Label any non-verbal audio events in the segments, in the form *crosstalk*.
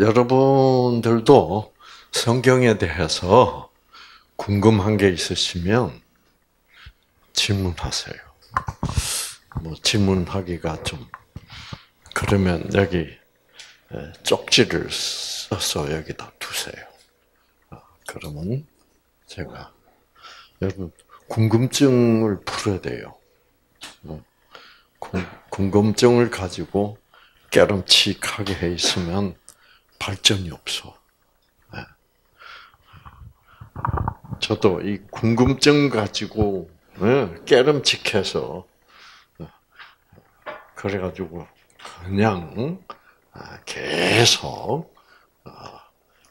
여러분들도 성경에 대해서 궁금한 게 있으시면 질문하세요. 뭐 질문하기가 좀 그러면 여기 쪽지를 써서 여기다 두세요. 아, 그러면 제가 여러분 궁금증을 풀어야 돼요. 어, 궁금증을 가지고 깨름칙하게 해 있으면 발전이 없어. 네. 저도 이 궁금증 가지고 네, 깨름칙해서 어, 그래가지고 그냥 아, 계속 어,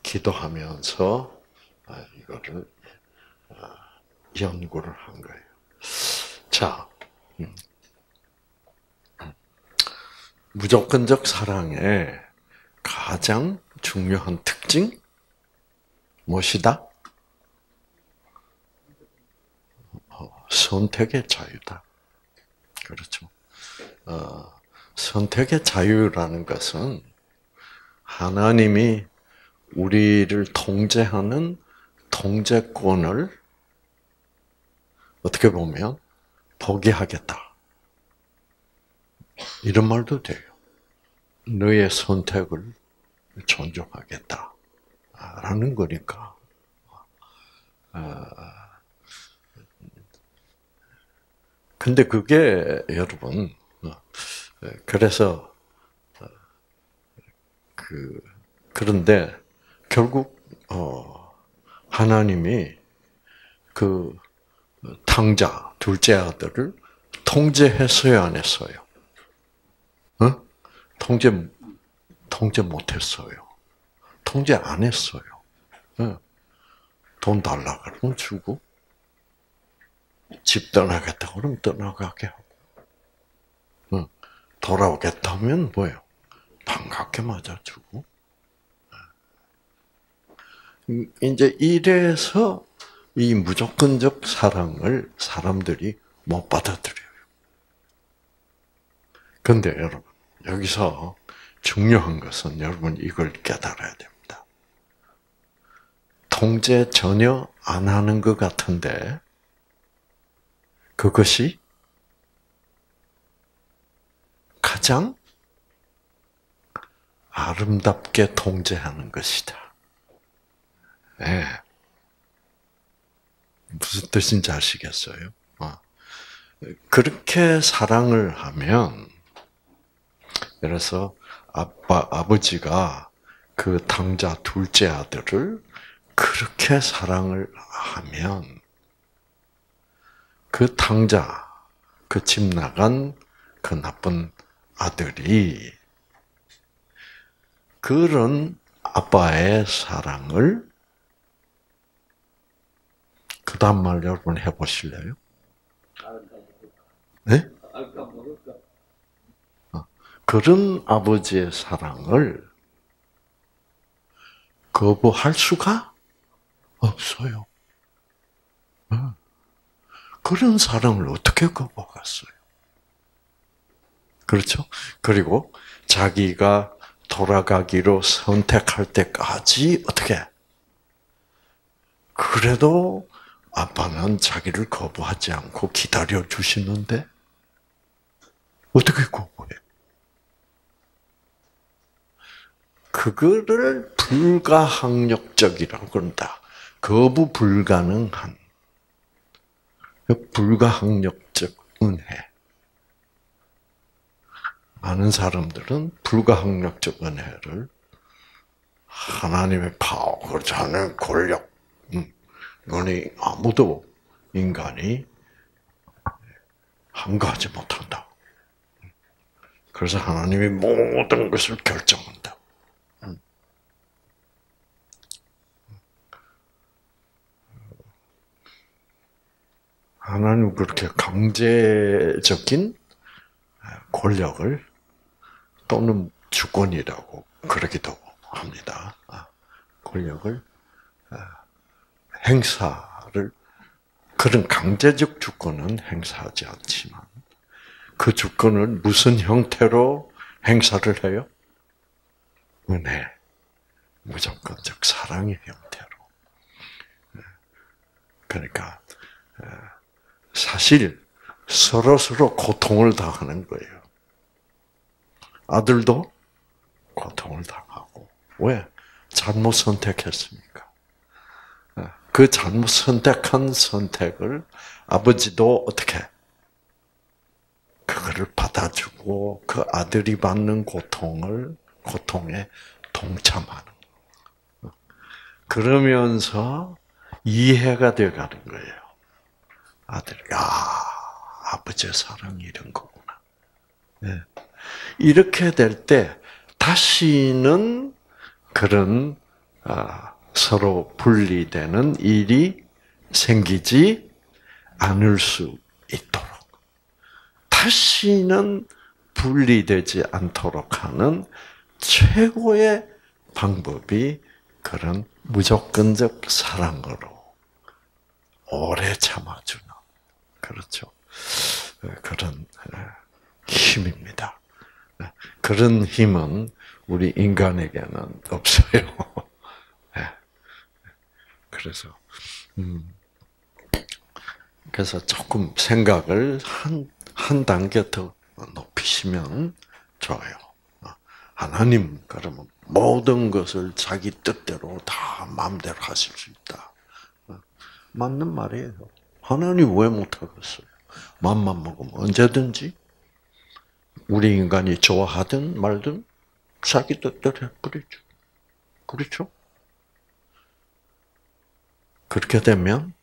기도하면서 아, 이거를 연구를 한 거예요. 자, 음. 무조건적 사랑의 가장 중요한 특징 무엇이다? 어, 선택의 자유다. 그렇죠. 어, 선택의 자유라는 것은 하나님이 우리를 통제하는 통제권을 어떻게 보면 포기하겠다. 이런 말도 돼요. 너의 선택을 존중하겠다. 라는 거니까. 아, 근데 그게 여러분, 그래서, 그, 그런데 결국, 어, 하나님이 그 탕자, 둘째 아들을 통제했어요, 안 했어요? 어? 통제, 통제 못했어요. 통제 안 했어요. 어? 돈 달라 그러면 주고, 집 떠나겠다 그러면 떠나가게 하고, 어? 돌아오겠다면 뭐예요? 반갑게 맞아주고. 음, 이제 이래서 이 무조건적 사랑을 사람들이 못 받아들여요. 근데 여러분, 여기서 중요한 것은 여러분 이걸 깨달아야 됩니다. 통제 전혀 안 하는 것 같은데, 그것이 가장 아름답게 통제하는 것이다. 네. 무슨 뜻인지 아시겠어요? 어. 그렇게 사랑을 하면, 들어서 아빠, 아버지가 그 당자 둘째 아들을 그렇게 사랑을 하면, 그 당자, 그 집 나간 그 나쁜 아들이 그런 아빠의 사랑을 그 다음 말 여러분 해보실래요? 네? 어, 그런 아버지의 사랑을 거부할 수가 없어요. 어. 그런 사랑을 어떻게 거부하겠어요? 그렇죠? 그리고 자기가 돌아가기로 선택할 때까지 어떻게? 그래도 아빠는 자기를 거부하지 않고 기다려 주시는데 어떻게 거부해? 그거를 불가항력적이라고 그런다. 거부 불가능한 불가항력적 은혜. 많은 사람들은 불가항력적 은혜를 하나님의 파워, 자는 권력, 이거는 아무도 인간이 한가하지 못한다. 그래서 하나님이 모든 것을 결정한다. 하나님 그렇게 강제적인 권력을 또는 주권이라고 그러기도 합니다. 권력을 행사를 그런 강제적 주권은 행사하지 않지만 그 주권을 무슨 형태로 행사를 해요? 은혜. 무조건적 사랑의 형태로. 그러니까 사실 서로 서로 고통을 당하는 거예요. 아들도 고통을 당하고 왜 잘못 선택했습니까? 그 잘못 선택한 선택을 아버지도 어떻게 그거를 받아주고 그 아들이 받는 고통을 고통에 동참하는 그러면서 이해가 되어가는 거예요. 아들, 야 아버지의 사랑이 이런 거구나. 네. 이렇게 될 때 다시는 그런 아, 서로 분리되는 일이 생기지 않을 수 있도록 다시는 분리되지 않도록 하는 최고의 방법이 그런 무조건적 사랑으로 오래 참아주는 그렇죠. 그런 힘입니다. 그런 힘은 우리 인간에게는 없어요. *laughs* 그래서 음, 그래서 조금 생각을 한, 한 단계 더 높이시면 좋아요. 하나님, 그러면 모든 것을 자기 뜻대로 다 마음대로 하실 수 있다. 맞는 말이에요. 하나님 왜 못하겠어요? 맘만 먹으면 언제든지 우리 인간이 좋아하든 말든 자기 뜻대로 해버리죠. 그렇죠? 그렇게 되면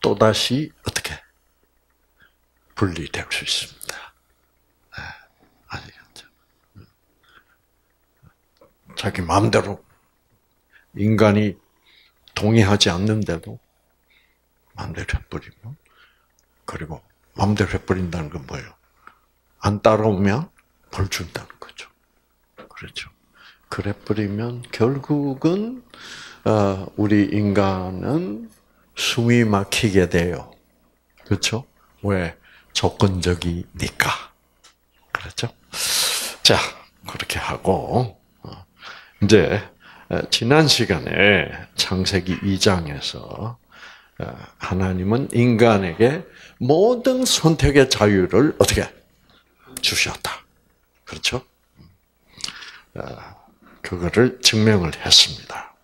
또다시 어떻게 분리될 수 있습니다. 네, 아시겠죠? 자기 마음대로 인간이 동의하지 않는데도 마음대로 해버리면 그리고 마음대로 해버린다는 건 뭐예요? 안 따라오면 벌 준다는 거죠. 그렇죠. 그래 버리면 결국은 어, 우리 인간은 숨이 막히게 돼요. 그렇죠? 왜? 조건적이니까. 그렇죠? 자, 그렇게 하고, 어, 이제, 지난 시간에 창세기 2장에서 어, 하나님은 인간에게 모든 선택의 자유를 어떻게 주셨다. 그렇죠? 어, 그거를 증명을 했습니다.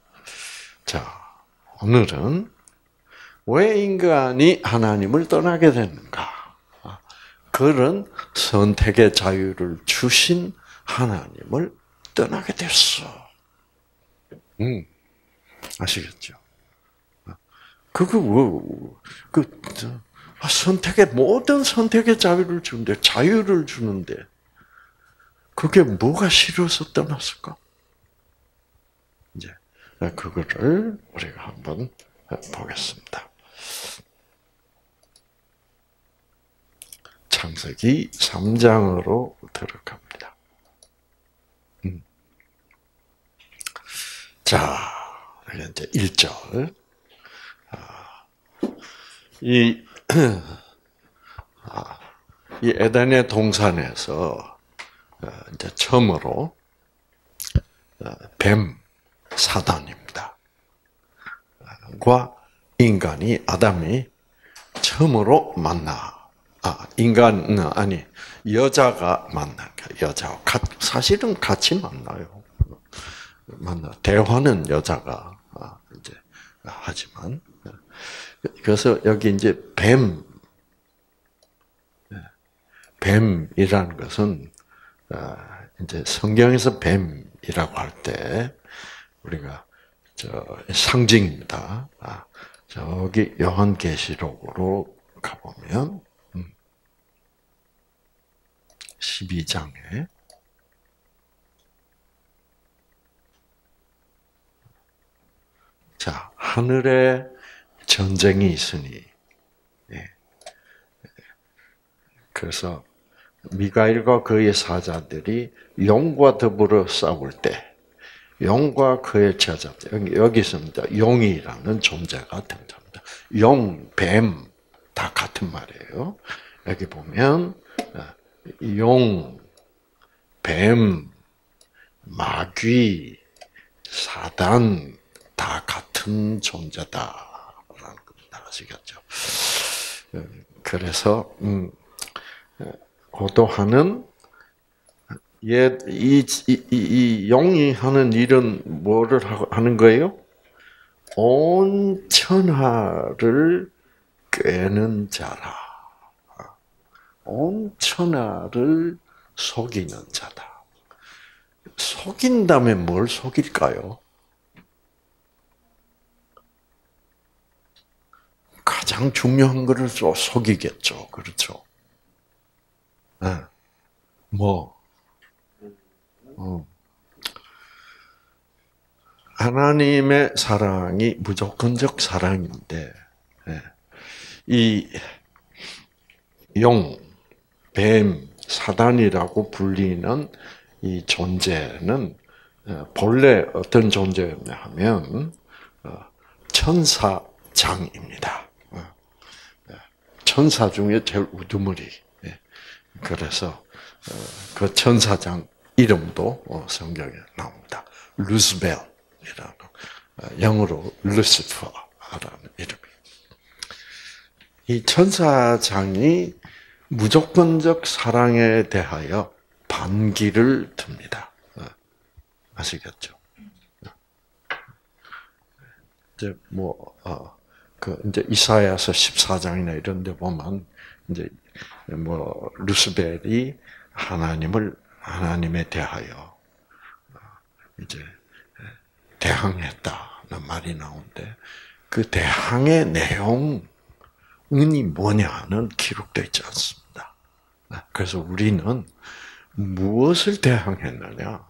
자, 오늘은 왜 인간이 하나님을 떠나게 되는가? 그런 선택의 자유를 주신 하나님을 떠나게 됐어. 음, 아시겠죠? 그거 뭐, 그 아, 선택의 모든 선택의 자유를 주는데 자유를 주는데 그게 뭐가 싫어서 떠났을까? 이제 그거를 우리가 한번 보겠습니다. 창세기 3장으로 들어갑니다. 음. 자, 이제 1절. 아, 이, *clears throat* 아, 이 에덴의 동산에서 어, 이제 처음으로 어, 뱀 사단입니다. 과 인간이 아담이 처음으로 만나 아, 인간, 어, 아니, 여자가 만나, 여자 사실은 같이 만나요. 만나, 대화는 여자가, 아, 이제, 하지만. 그래서 여기 이제 뱀, 뱀이라는 것은, 아, 이제 성경에서 뱀이라고 할 때, 우리가, 저, 상징입니다. 아, 저기 요한계시록으로 가보면, 12장에 자 하늘에 전쟁이 있으니 예. 그래서 미가일과 그의 사자들이 용과 더불어 싸울 때 용과 그의 제자들 여기서 용이라는 존재가 등장합니다. 용, 뱀 다 같은 말이에요. 여기 보면 용, 뱀, 마귀, 사단 다 같은 존재다라는 걸 아시겠죠? 그래서 음, 고도하는 예, 이, 이, 이, 영이 하는 일은 뭐를 하는 거예요? 온 천하를 꿰는 자라. 온 천하를 속이는 자다. 속인다면 뭘 속일까요? 가장 중요한 것을 속이겠죠. 그렇죠? 네. 뭐, 어. 하나님의 사랑이 무조건적 사랑인데, 네. 이 용, 뱀, 사단이라고 불리는 이 존재는 어, 본래 어떤 존재였냐 하면 어, 천사장입니다. 어, 천사 중에 제일 우두머리. 예. 그래서 그 천사장 이름도 성경에 나옵니다. 루스벨이라는 영어로 루시퍼라는 이름이. 이 천사장이 무조건적 사랑에 대하여 반기를 듭니다. 어, 아시겠죠? 이제 뭐, 어, 그, 이제 이사야서 14장이나 이런 데 보면, 이제, 뭐, 루스벨이 하나님을, 하나님에 대하여, 어, 이제, 대항했다는 말이 나오는데, 그 대항의 내용, 은이 뭐냐는 기록되어 있지 않습니다. 그래서 우리는 무엇을 대항했느냐?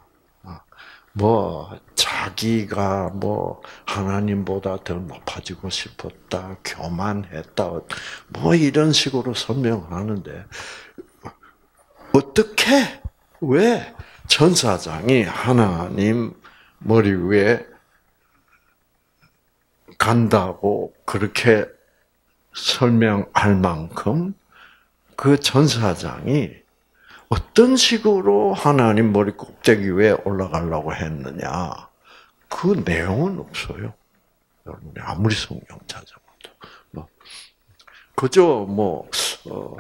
뭐 자기가 뭐 하나님보다 더 높아지고 싶었다, 교만했다, 뭐 이런 식으로 설명하는데 어떻게 왜 천사장이 하나님 머리 위에 간다고 그렇게 설명할 만큼 그 전사장이 어떤 식으로 하나님 머리 꼭대기 위에 올라가려고 했느냐. 그 내용은 없어요. 여러분이 아무리 성경 찾아봐도. 뭐, 그저 뭐, 어,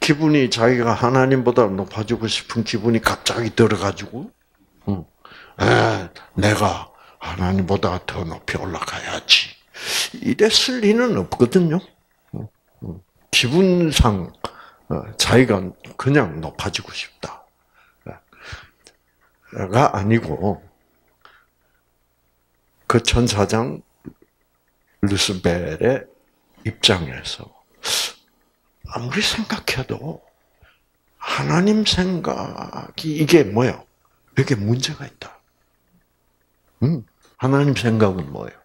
기분이 자기가 하나님보다 높아지고 싶은 기분이 갑자기 들어가지고, 응. 에, 내가 하나님보다 더 높이 올라가야지. 이랬을 리는 없거든요. 기분상 어, 자기가 그냥 높아지고 싶다. 가 아니고 그 천사장 루스벨의 입장에서 아무리 생각해도 하나님 생각이 이게 뭐요? 여기 문제가 있다. 음, 하나님 생각은 뭐예요?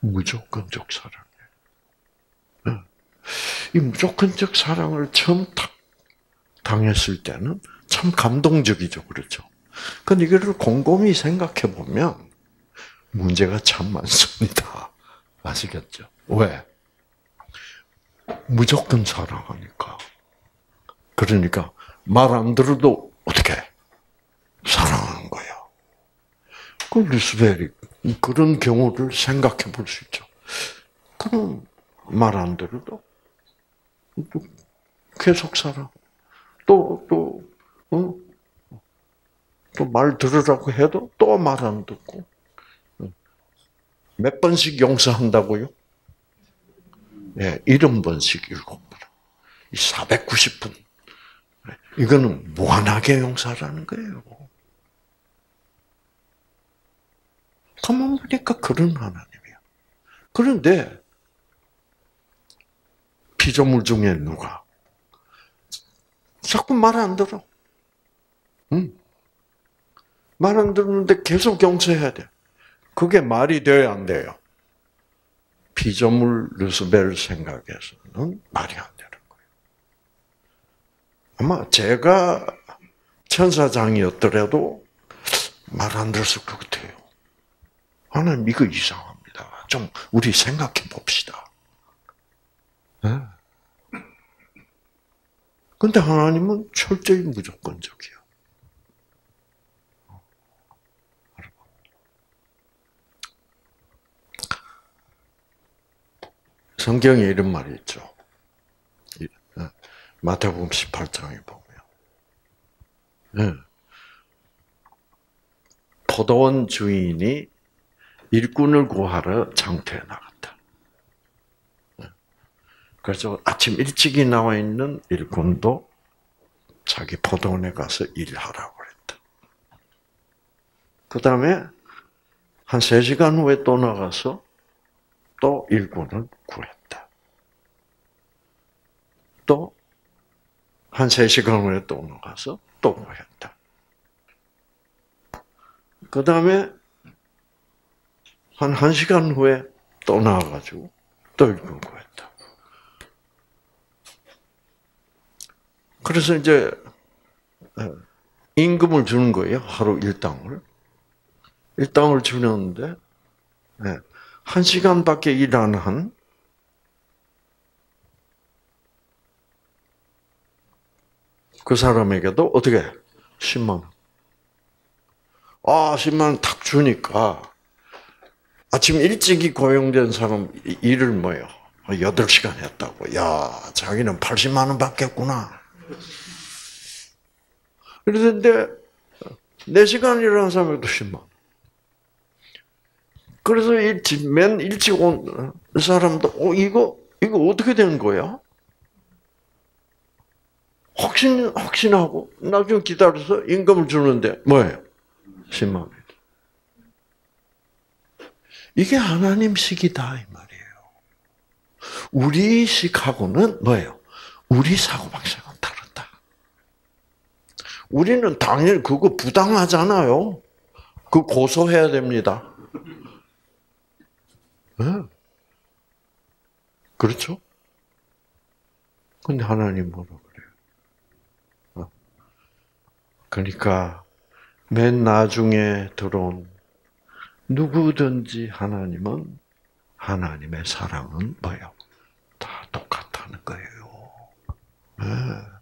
무조건적 사랑. 이 무조건적 사랑을 처음 탁 당했을 때는 참 감동적이죠. 그렇죠? 근데 이거를 곰곰이 생각해 보면 문제가 참 많습니다. *laughs* 아시겠죠? 왜? 무조건 사랑하니까. 그러니까 말 안 들어도 어떻게 사랑하는 거예요. 그 루스벨이 그런 경우를 생각해 볼 수 있죠. 그럼 말 안 들어도 계속 살아. 또, 또, 어? 또말 들으라고 해도 또 말 안 듣고. 몇 번씩 용서한다고요? 예, 일흔 번씩 일곱 번. 이 490분. 이거는 무한하게 용서하라는 거예요. 가만 보니까 그런 하나님이야. 그런데 피조물 중에 누가 자꾸 말 안 들어. 응. 말안 듣는데 계속 용서해야 돼. 그게 말이 돼야 안 돼요. 피조물 루스벨 생각에서는 말이 안 되는 거예요. 아마 제가 천사장이었더라도 말 안 들었을 것 같아요. 하나님 이거 이상합니다. 좀 우리 생각해 봅시다. 근데 하나님은 철저히 무조건적이야. 성경에 이런 말이 있죠. 어, 마태복음 18장에 보면. 예. 포도원 주인이 일꾼을 구하러 장터에 나갔다. 네. 그래서 아침 일찍이 나와 있는 일꾼도 자기 포도원에 가서 일하라고 그랬다. 그 다음에 한 3시간 후에 또 나가서 또 일꾼을 구했다. 또 한 3시간 후에 또 나가서 또 구했다. 그 다음에 한 1시간 후에 또 나와가지고 또 일꾼 구했다. 그래서 이제 어, 임금을 주는 거예요. 하루 일당을. 일당을 주는데 네. 한 시간밖에 일 안 한 그 사람에게도 어떻게 10만 원. 아, 10만 원 탁 주니까 아침 일찍이 고용된 사람 일을 뭐요? 8시간 했다고. 야, 자기는 80만 원 받겠구나. 그러는데 4시간 일하는 사람에도 10만 원. 그래서 일찍, 맨 일찍 온 사람도, 어, 이거, 이거 어떻게 된 거야? 확신, 확신하고, 나중에 기다려서 임금을 주는데, 뭐예요? 10만 원. 이게 하나님식이다, 이 말이에요. 우리 식하고는 뭐예요? 우리 사고방식은 다르다. 우리는 당연히 그거 부당하잖아요. 그 고소해야 됩니다. 네. 그렇죠? 근데 하나님 뭐라 그래요? 어. 그러니까 맨 나중에 들어온 누구든지 하나님은 하나님의 사랑은 뭐예요? 다 똑같다는 거예요. 네.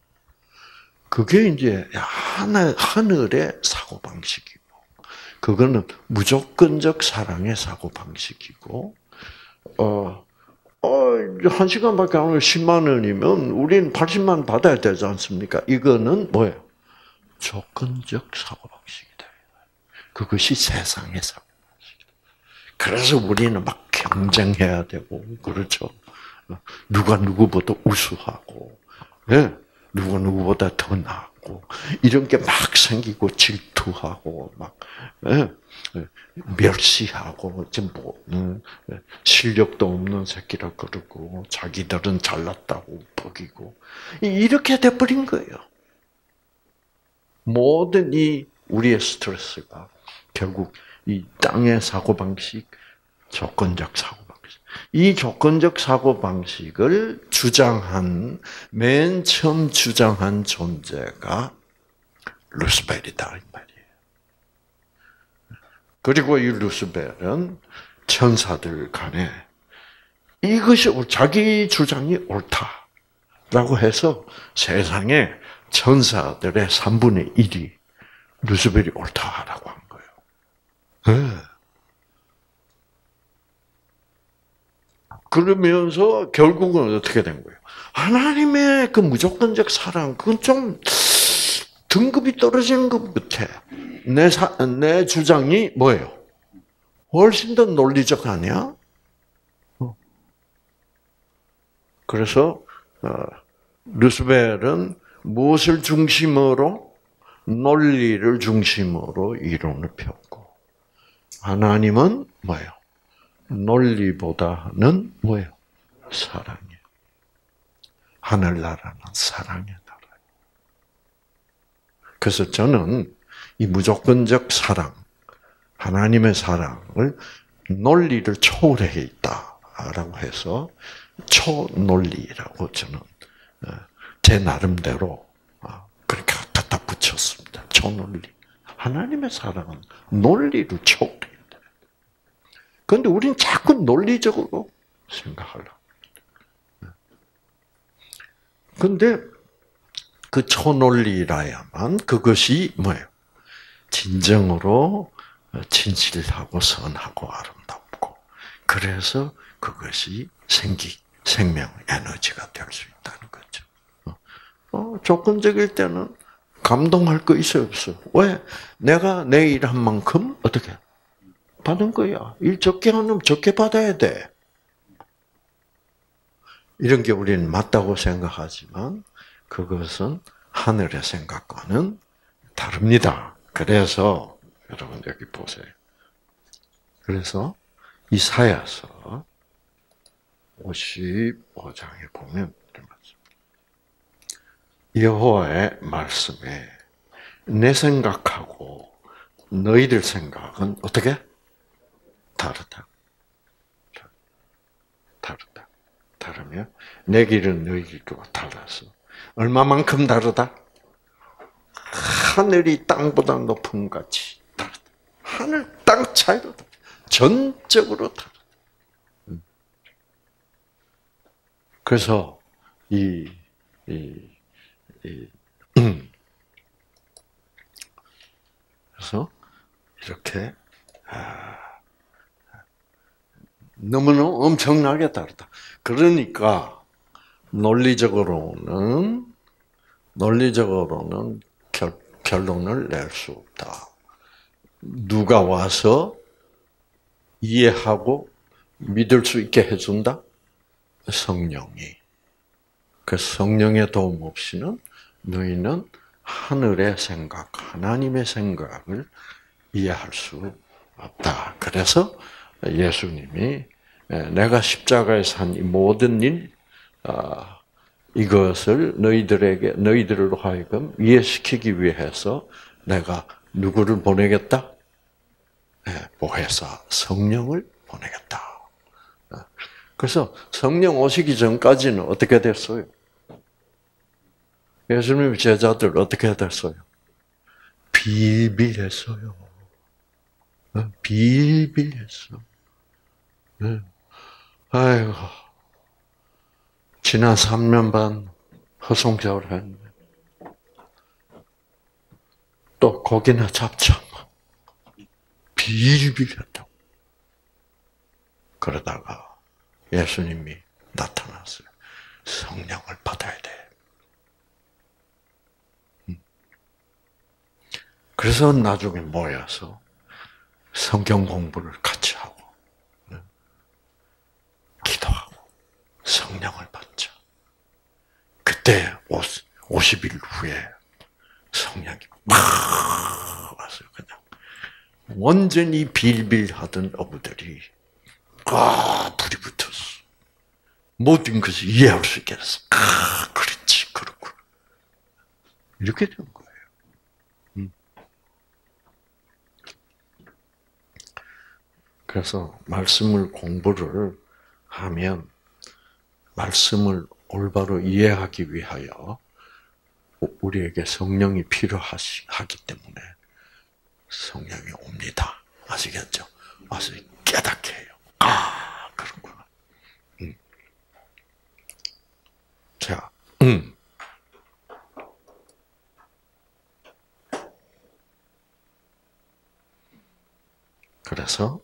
그게 이제 하늘, 하늘의 사고방식이고, 그거는 무조건적 사랑의 사고방식이고, 어, 어, 한 시간밖에 안 하고 10만 원이면 우리는 80만 원 받아야 되지 않습니까? 이거는 뭐예요? 조건적 사고방식이다. 그것이 세상의 사고방식이다. 그래서 우리는 막 경쟁해야 되고, 그렇죠? 누가 누구보다 우수하고, 네? 누가 누구보다 더 낫고, 이런 게 막 생기고 질투하고, 막, 네? 멸시하고 뭐 음, 실력도 없는 새끼라 그러고 자기들은 잘났다고 버기고 이렇게 돼버린 거예요. 모든 이 우리의 스트레스가 결국 이 땅의 사고 방식, 조건적 사고. 이 조건적 사고 방식을 주장한 맨 처음 주장한 존재가 루스벨이다 이 말이에요. 그리고 이 루스벨은 천사들 간에 이것이 자기 주장이 옳다라고 해서 세상에 천사들의 3분의 1이 루스벨이 옳다라고 한 거예요. 그러면서 결국은 어떻게 된 거예요? 하나님의 그 무조건적 사랑, 그건 좀 등급이 떨어지는 것 같아. 내, 사, 내 주장이 뭐예요? 훨씬 더 논리적 아니야? 어. 그래서 어, 루스벨은 무엇을 중심으로 논리를 중심으로 이론을 폈고 하나님은 뭐예요? 논리보다는 뭐예요? 사랑이에요. 하늘나라는 사랑의 나라예요. 그래서 저는 이 무조건적 사랑, 하나님의 사랑을 논리를 초월해 있다라고 해서 초논리라고 저는 어, 제 나름대로 어, 그렇게 갖다 붙였습니다. 초논리. 하나님의 사랑은 논리를 초 그런데 우리는 자꾸 논리적으로 생각하려. 근데 그 초논리라야만 그것이 뭐예요? 진정으로 진실하고 선하고 아름답고 그래서 그것이 생기게 생명 에너지가 될 수 있다는 거죠. 어, 조건적일 때는 감동할 거 있어요, 없어? 왜? 내가 내 일한 만큼 어떻게 받은 거야. 일 적게 하면 적게 받아야 돼. 이런 게 우리는 맞다고 생각하지만 그것은 하늘의 생각과는 다릅니다. 그래서 여러분 여기 보세요. 그래서 이사야서 55장에 보면 여호와의 말씀에 내 생각하고 너희들 생각은 어떻게 다르다. 다르다. 다르며 내 길은 너희 길과 달라서 얼마만큼 다르다? 하늘이 땅보다 높은 같이 다르다. 하늘 땅 차이로 다르다. 전적으로 다르다. 음. 그래서 이, 이, 이 음. 그래서 이렇게 아, 너무너무 엄청나게 다르다. 그러니까 논리적으로는 논리적으로는 결, 결론을 낼 수 없다. 누가 와서 이해하고 믿을 수 있게 해준다? 성령이. 그 성령의 도움 없이는 너희는 하늘의 생각, 하나님의 생각을 이해할 수 없다. 그래서 예수님이 내가 십자가에서 한 이 모든 일, 아, 이것을 너희들에게, 너희들로 하여금 이해시키기 위해서 내가 누구를 보내겠다? 보혜사, 성령을 보내겠다. 아, 그래서 성령 오시기 전까지는 어떻게 됐어요? 예수님 제자들 어떻게 됐어요? 비빌했어요. 어? 비빌했어. 네. 아이고. 지난 3년 반 허송세월 했네. 또 고기나 잡자. 빌빌했다고. 그러다가 예수님이 나타났어요. 성령을 받아야 돼. 음. 그래서 나중에 모여서 성경 공부를 같이 하고, 성령을 받자. 그때 50 일 후에 성령이 막 왔어요, 그냥. 완전히 빌빌하던 어부들이, 아, 불이 붙었어. 모든 것을 이해할 수 있게 됐어. 아, 그렇지, 그렇구나. 이렇게 된 거예요. 그래서 말씀을 공부를 하면 말씀을 올바로 이해하기 위하여 우리에게 성령이 필요하기 때문에 성령이 옵니다. 아시겠죠? 와서 깨닫게 해요. 아, 그렇구나. 음. 자, 음. 그래서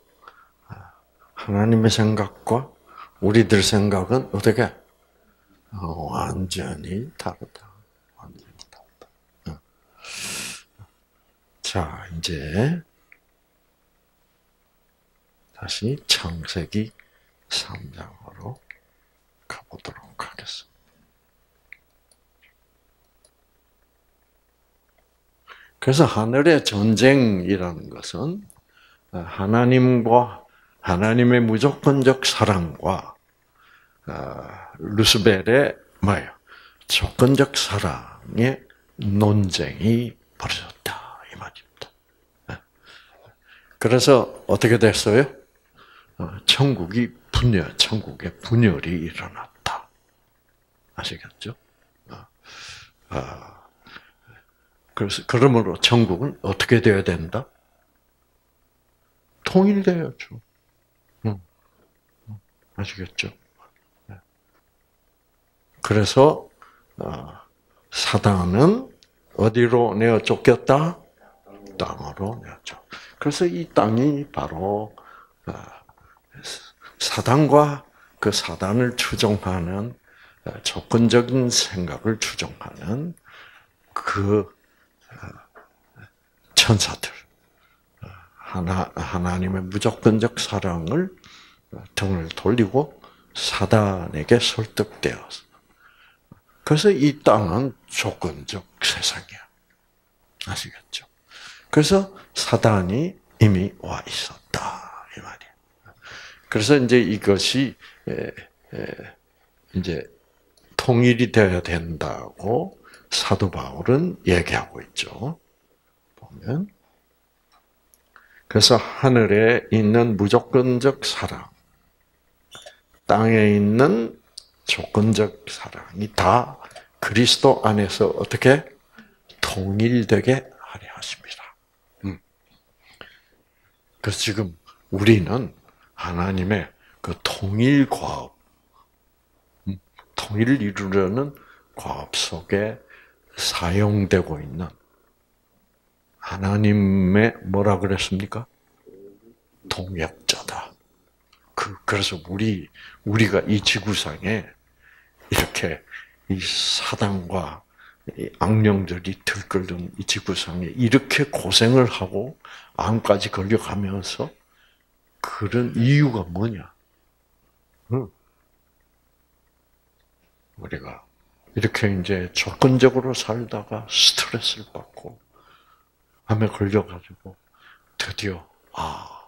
하나님의 생각과 우리들 생각은 어떻게 어, 완전히 다르다. 완전히 다르다. 어. 자, 이제 다시 창세기 3장으로 가보도록 하겠습니다. 그래서 하늘의 전쟁이라는 것은 하나님과 하나님의 무조건적 사랑과 아, 루스벨의 뭐예요? 조건적 사랑의 논쟁이 벌어졌다 이 말입니다. 네. 그래서 어떻게 됐어요? 어, 천국이 분열, 천국의 분열이 일어났다. 아시겠죠? 어, 아, 그래서 그러므로 천국은 어떻게 되어야 된다? 통일되어야죠. 아시겠죠? 네. 그래서 어, 사단은 어디로 내어 쫓겼다? 땅으로 내어 쫓. 그래서 이 땅이 바로 어, 사단과 그 사단을 추종하는 어, 조건적인 생각을 추종하는 그 어, 천사들 하나 하나님의 무조건적 사랑을 등을 돌리고 사단에게 설득되어서 그래서 이 땅은 조건적 세상이야. 아시겠죠? 그래서 사단이 이미 와 있었다 이 말이야. 그래서 이제 이것이 이제 통일이 되어야 된다고 사도 바울은 얘기하고 있죠. 보면 그래서 하늘에 있는 무조건적 사랑, 땅에 있는 조건적 사랑이 다 그리스도 안에서 어떻게 통일되게 하려 하십니다. 음. 그래서 지금 우리는 하나님의 그 통일 과업, 음, 통일을 이루려는 과업 속에 사용되고 있는 하나님의 뭐라 그랬습니까? 동역자다. 그 그래서 우리 우리가 이 지구상에 이렇게 이 사단과 이 악령들이 들끓는 이 지구상에 이렇게 고생을 하고 암까지 걸려가면서 그런 이유가 뭐냐? 응. 우리가 이렇게 이제 조건적으로 살다가 스트레스를 받고 암에 걸려가지고 드디어 아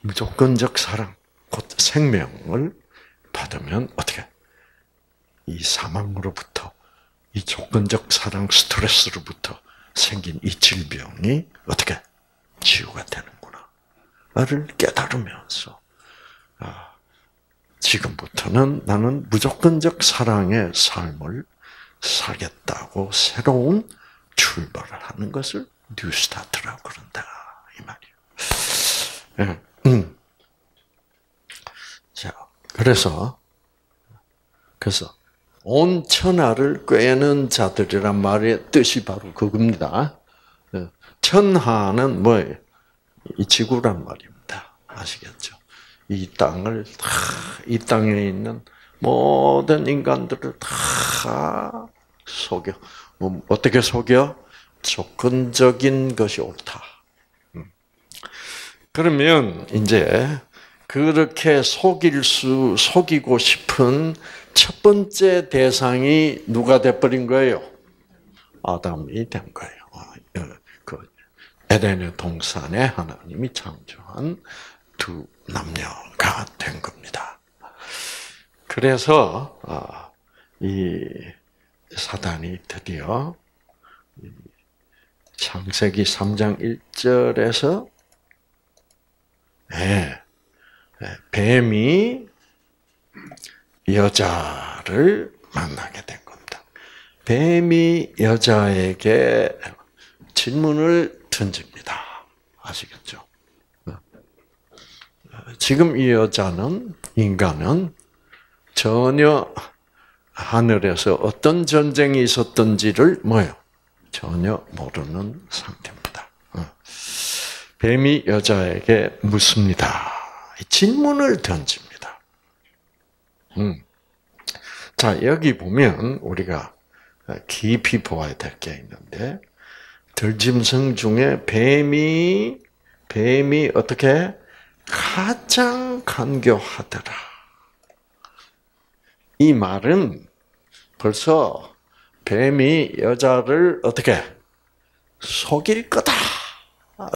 무조건적 사랑 곧 생명을 받으면 어떻게 이 사망으로부터 이 조건적 사랑 스트레스로부터 생긴 이 질병이 어떻게 치유가 되는구나를 깨달으면서 아, 지금부터는 나는 무조건적 사랑의 삶을 살겠다고 새로운 출발을 하는 것을 뉴스타트라고 그런다 이 말이에요. 예, 음. 자, 그래서 그래서 온 천하를 꿰는 자들이란 말의 뜻이 바로 그겁니다. 예, 천하는 뭐예요? 이 지구란 말입니다. 아시겠죠? 이 땅을 다, 이 땅에 있는 모든 인간들을 다 속여. 뭐 어떻게 속여? 조건적인 것이 옳다. 음. 그러면 이제 그렇게 속일 수 속이고 싶은 첫 번째 대상이 누가 돼버린 거예요? 아담이 된 거예요. 어, 그 에덴의 동산에 하나님이 창조한 두 남녀가 된 겁니다. 그래서 아, 이 사단이 드디어 창세기 3장 1절에서 네, 뱀이 여자를 만나게 된 겁니다. 뱀이 여자에게 질문을 던집니다. 아시겠죠? 지금 이 여자는, 인간은 전혀 하늘에서 어떤 전쟁이 있었던지를 뭐요? 전혀 모르는 상태입니다. 어. 뱀이 여자에게 묻습니다. 질문을 던집니다. 음. 자, 여기 보면 우리가 깊이 보아야 될 게 있는데, 들짐승 중에 뱀이, 뱀이 어떻게 가장 간교하더라. 이 말은 벌써 뱀이 여자를 어떻게 속일 거다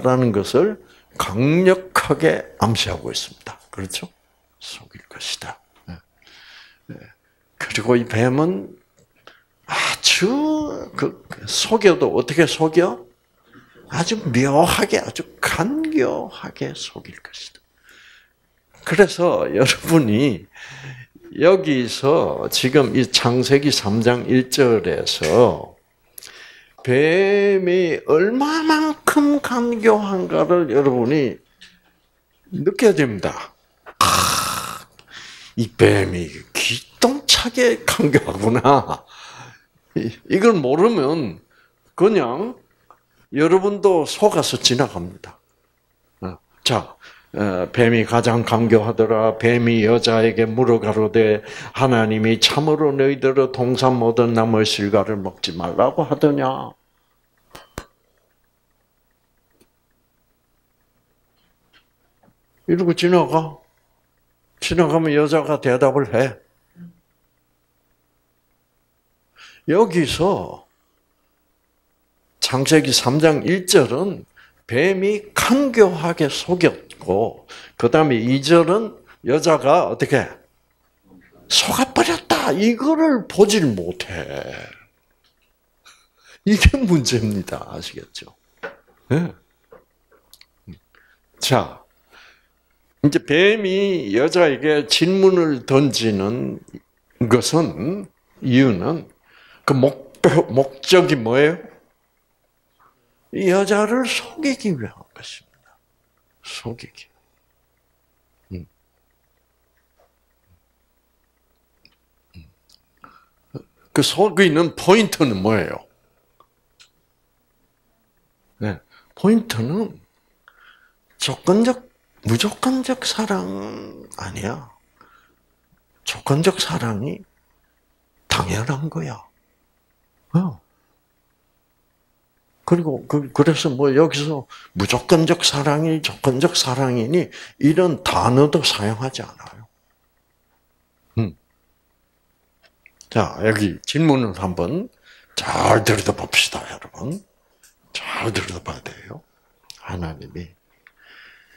라는 것을 강력하게 암시하고 있습니다. 그렇죠? 속일 것이다. 그리고 이 뱀은 아주 그 속여도 어떻게 속여? 아주 묘하게 아주 간교하게 속일 것이다. 그래서 *laughs* 여러분이 여기서 지금 이 창세기 3장 1절에서 뱀이 얼마만큼 간교한가를 여러분이 느껴야 됩니다. 아, 이 뱀이 기똥차게 간교하구나. 이걸 모르면 그냥 여러분도 속아서 지나갑니다. 어, 자, 어, 뱀이 가장 강교하더라. 뱀이 여자에게 물어가로되 하나님이 참으로 너희들을 동산 모든 나무 실과를 먹지 말라고 하더냐. 이러고 지나가. 지나가면 여자가 대답을 해. 여기서 창세기 3장 1절은 뱀이 간교하게 속였고, 그 다음에 2절은 여자가 어떻게 속아버렸다. 이거를 보질 못해. 이게 문제입니다. 아시겠죠? 네. 자, 이제 뱀이 여자에게 질문을 던지는 것은 이유는 그 목표, 목적이 뭐예요? 여자를 속이기 위한 것입니다. 속이기. 음. 그 속이는 포인트는 뭐예요? 네, 포인트는 조건적, 무조건적 사랑 아니야. 조건적 사랑이 당연한 거야. 어. 그리고 그, 그래서 뭐 여기서 무조건적 사랑이 조건적 사랑이니 이런 단어도 사용하지 않아요. 음. 자 여기 질문을 한번 잘 들여다봅시다, 여러분. 잘 들여다봐야 돼요. 하나님이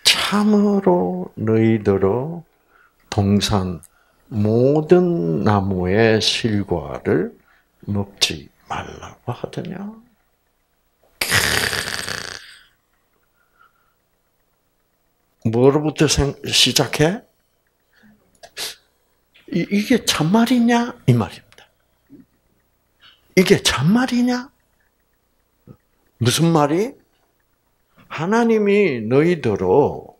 참으로 너희들로 동산 모든 나무의 실과를 먹지 말라고 하더냐? 뭐로부터 시작해? 이 게 참말이냐? 이 말입니다. 이게 참말이냐? 무슨 말이? 하나님이 너희들로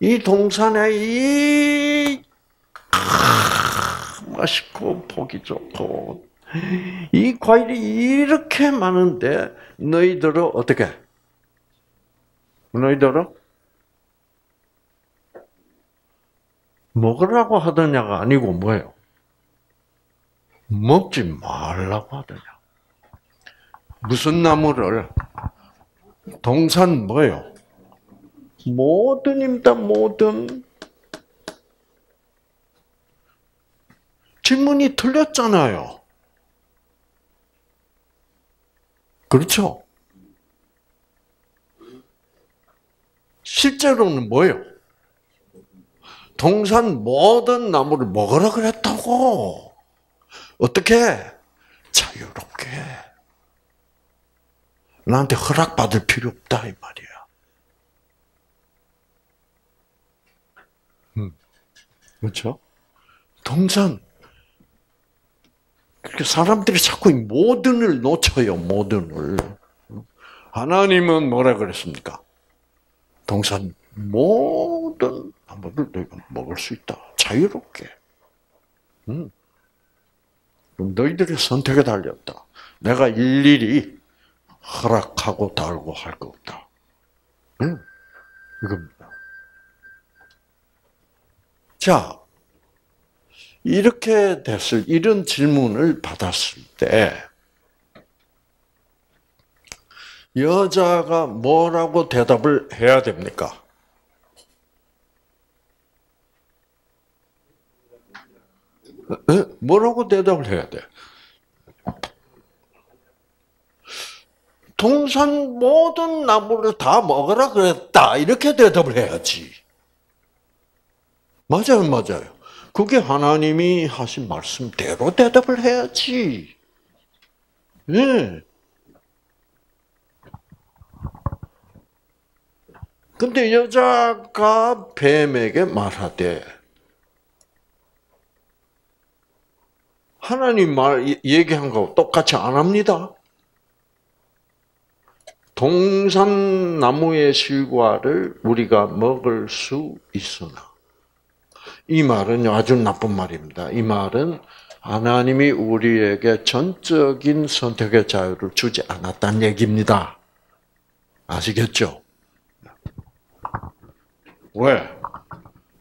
이 동산에 이 맛있고 보기 좋고 이 과일이 이렇게 많은데 너희들은 어떻게? 너희들은 먹으라고 하더냐가 아니고 뭐예요? 먹지 말라고 하더냐. 무슨 나무를 동산 뭐예요? 모든입니다. 모든 질문이 틀렸잖아요. 그렇죠? 실제로는 뭐예요? 동산 모든 나무를 먹으라 그랬다고. 어떻게? 자유롭게. 나한테 허락받을 필요 없다, 이 말이야. 음. 그렇죠? 동산. 사람들이 자꾸 모든을 놓쳐요, 모든을. 하나님은 뭐라 그랬습니까? 동산 모든 나무를 너희가 먹을 수 있다. 자유롭게. 음. 너희들의 선택에 달렸다. 내가 일일이 허락하고 달고 할 거 없다. 음. 이겁니다. 자, 이렇게 됐을, 이런 질문을 받았을 때, 여자가 뭐라고 대답을 해야 됩니까? 뭐라고 대답을 해야 돼? 동산 모든 나무를 다 먹으라 그랬다. 이렇게 대답을 해야지. 맞아요, 맞아요. 그게 하나님이 하신 말씀대로 대답을 해야지. 예. 네. 근데 여자가 뱀에게 말하되, 하나님 말 얘기한 거 똑같이 안 합니다. 동산 나무의 실과를 우리가 먹을 수 있으나 이 말은 아주 나쁜 말입니다. 이 말은 하나님이 우리에게 전적인 선택의 자유를 주지 않았다는 얘기입니다. 아시겠죠? 왜?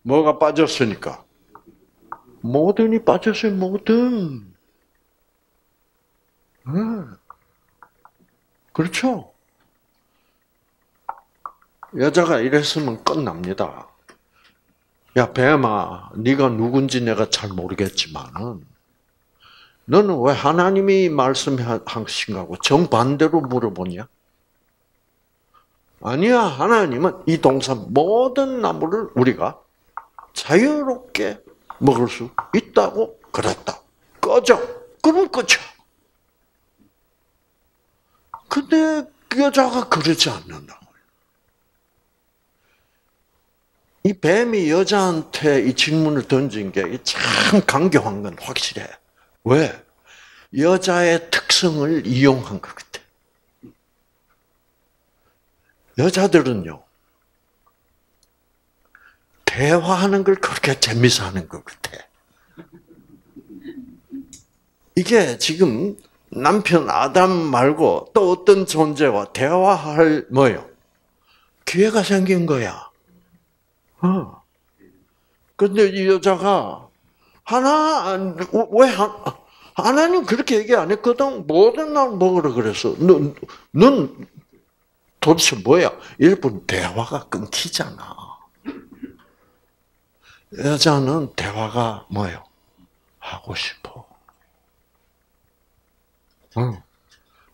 뭐가 빠졌으니까? 모든이 빠졌어요, 모든. 음. 그렇죠? 여자가 이랬으면 끝납니다. 야 뱀아, 네가 누군지 내가 잘 모르겠지만은 너는 왜 하나님이 말씀하신 거하고 정반대로 물어보냐? 아니야, 하나님은 이 동산 모든 나무를 우리가 자유롭게 먹을 수 있다고 그랬다. 꺼져. 그럼 꺼져. 근데 그 여자가 그러지 않는다. 이 뱀이 여자한테 이 질문을 던진 게 참 강경한 건 확실해. 왜? 여자의 특성을 이용한 것 같아. 여자들은요, 대화하는 걸 그렇게 재밌어 하는 것 같아. 이게 지금 남편 아담 말고 또 어떤 존재와 대화할 뭐요? 기회가 생긴 거야. 어. 근데 이 여자가 하나 왜 하나님 그렇게 얘기 안 했거든. 모든 날 먹으라 그랬어. 넌, 넌 도대체 뭐야? 일본 대화가 끊기잖아. 여자는 대화가 뭐요? 하고 싶어. 응.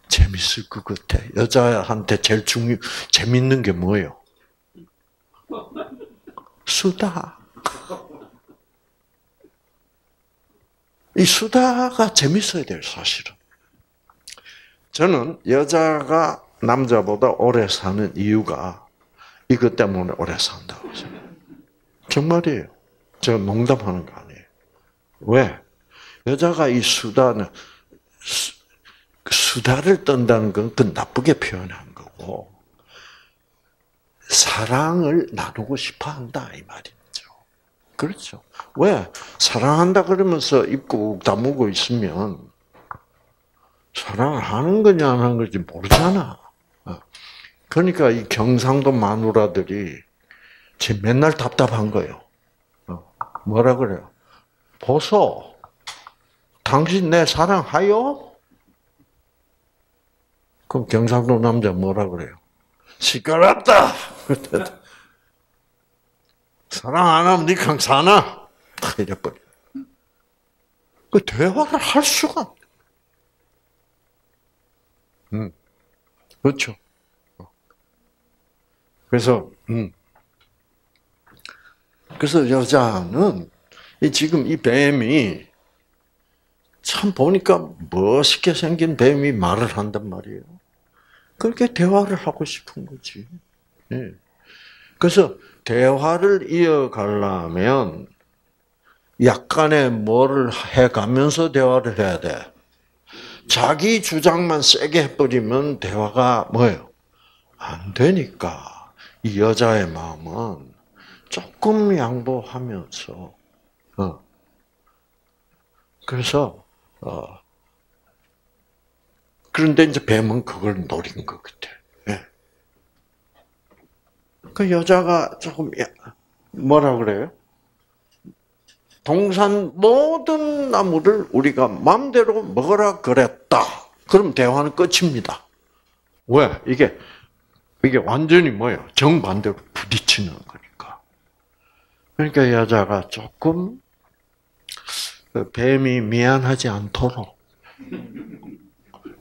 재밌을 것 같아. 여자한테 제일 중요, 재밌는 게 뭐예요? 수다. 이 수다가 재밌어야 돼요, 사실은. 저는 여자가 남자보다 오래 사는 이유가 이것 때문에 오래 산다고 생각해요. 정말이에요. 제가 농담하는 거 아니에요. 왜? 여자가 이 수다는 수, 다를 떤다는 건 그 나쁘게 거고 사랑을 나누고 싶어 한다 이 말이죠. 그렇죠. 왜? 사랑한다 그러면서 입국 다무고 있으면 사랑을 하는 거냐 안 하는 건지 모르잖아. 어. 그러니까 이 경상도 마누라들이 지금 맨날 답답한 거예요. 어. 뭐라 그래요? 보소. 당신 내 사랑하요? 그럼 경상도 남자 뭐라 그래요? 시끄럽다! *laughs* 사랑 안 하면 니 강 사나? 이래버려. 그 대화를 할 수가 음. 그렇죠. 그래서, 음. 그래서 여자는 지금 이 뱀이 참 보니까 멋있게 생긴 뱀이 말을 한단 말이에요. 그렇게 대화를 하고 싶은 거지. 네. 그래서 대화를 이어가려면 약간의 뭐를 해가면서 대화를 해야 돼. 자기 주장만 세게 해버리면 대화가 뭐예요? 안 되니까 이 여자의 마음은 조금 양보하면서 어. 그래서 어. 그런데 이제 뱀은 그걸 노린 것 같아. 예. 그 여자가 조금 뭐라 그래요? 동산 모든 나무를 우리가 마음대로 먹어라 그랬다. 그럼 대화는 끝입니다. 왜? 이게 이게 완전히 뭐예요? 정반대로 부딪히는 거니까. 그러니까 여자가 조금 그 뱀이 미안하지 않도록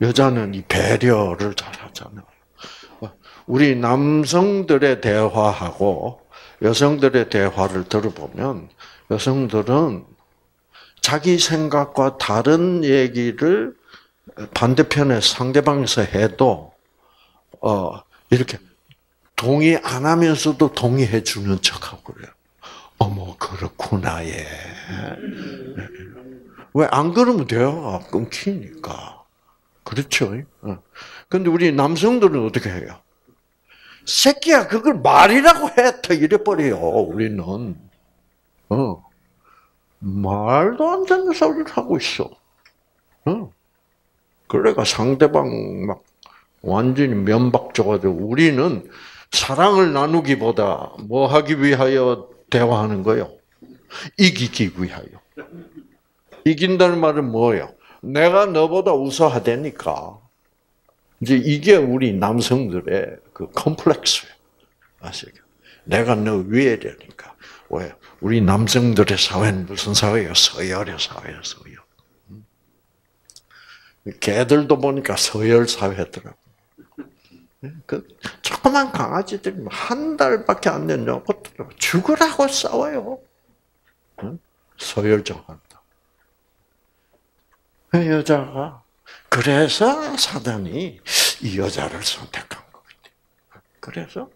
여자는 이 배려를 잘 하잖아요. 우리 남성들의 대화하고 여성들의 대화를 들어보면 여성들은 자기 생각과 다른 얘기를 반대편에 상대방에서 해도 어 이렇게 동의 안 하면서도 동의해 주는 척하고 그래요. 어머 그렇구나 예. 왜 안 그러면 대화가 끊기니까. 그렇죠. 어. 근데 우리 남성들은 어떻게 해요? 새끼야 그걸 말이라고 해. 이래 버려요. 우리는. 어. 말도 안 되는 소리를 하고 있어. 어. 그래가 상대방 막 완전히 면박 줘가지고 우리는 사랑을 나누기보다 뭐 하기 위하여 대화하는 거요? 이기기 위하여. 이긴다는 말은 뭐예요? 내가 너보다 우수하다니까. 이제 이게 우리 남성들의 그 컴플렉스예요. 아시죠? 내가 너 위에 되니까. 왜? 우리 남성들의 사회는 무슨 사회예요? 서열의 사회예요, 서열. 개들도 보니까 서열 사회더라고. 그 조그만 강아지들이 뭐한 달밖에 안된 것들 죽으라고 싸워요. 서열정한다. 그 여자가 그래서 사단이 이 여자를 선택한 거거든요. 그래서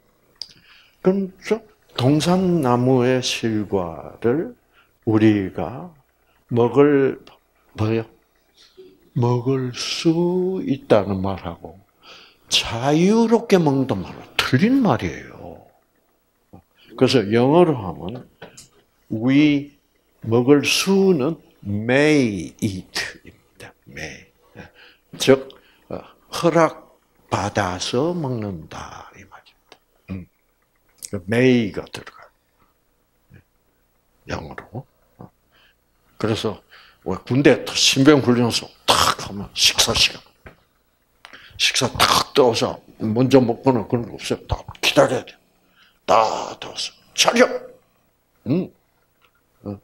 그래서 동산나무의 실과를 우리가 먹을 뭐요? 먹을 수 있다는 말하고 자유롭게 먹는 말은 틀린 말이에요. 그래서 영어로 하면 we 먹을 수는 may eat 입니다. may. 즉 어, 허락 받아서 먹는다 이 말입니다. 음. 그 may가 들어가. 영어로. 그래서 군대 신병 훈련소 탁 하면 식사 시간. 식사 탁 떠서 먼저 먹거나 그런 거 없어요. 딱 기다려야 돼. 딱 떠서 차려. 응. 어.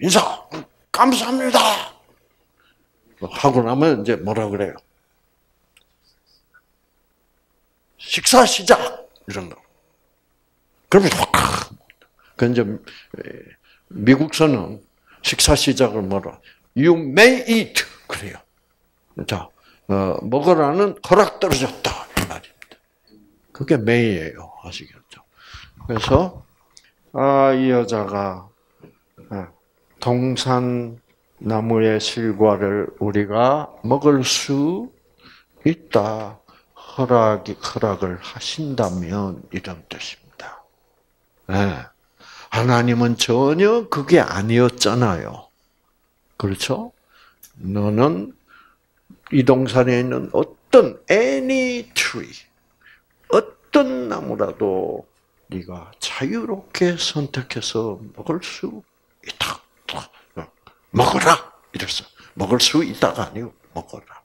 인사 감사합니다. 하고 나면 이제 뭐라 그래요? 식사 시작 이런 거. 그러면 확. 그 이제 미국서는 식사 시작을 뭐라? You may eat 그래요. 자, 어, 먹으라는 허락 떨어졌다 이 말입니다. 그게 may예요. 아시겠죠? 그래서 아, 이 여자가 어, 동산 나무의 실과를 우리가 먹을 수 있다. 허락이 허락을 하신다면 이런 뜻입니다. 네. 하나님은 전혀 그게 아니었잖아요. 그렇죠? 너는 이 동산에 있는 어떤 any tree, 어떤 나무라도 네가 자유롭게 선택해서 먹을 수 있다. 먹어라 이랬어. 먹을 수 있다가 아니고 먹어라.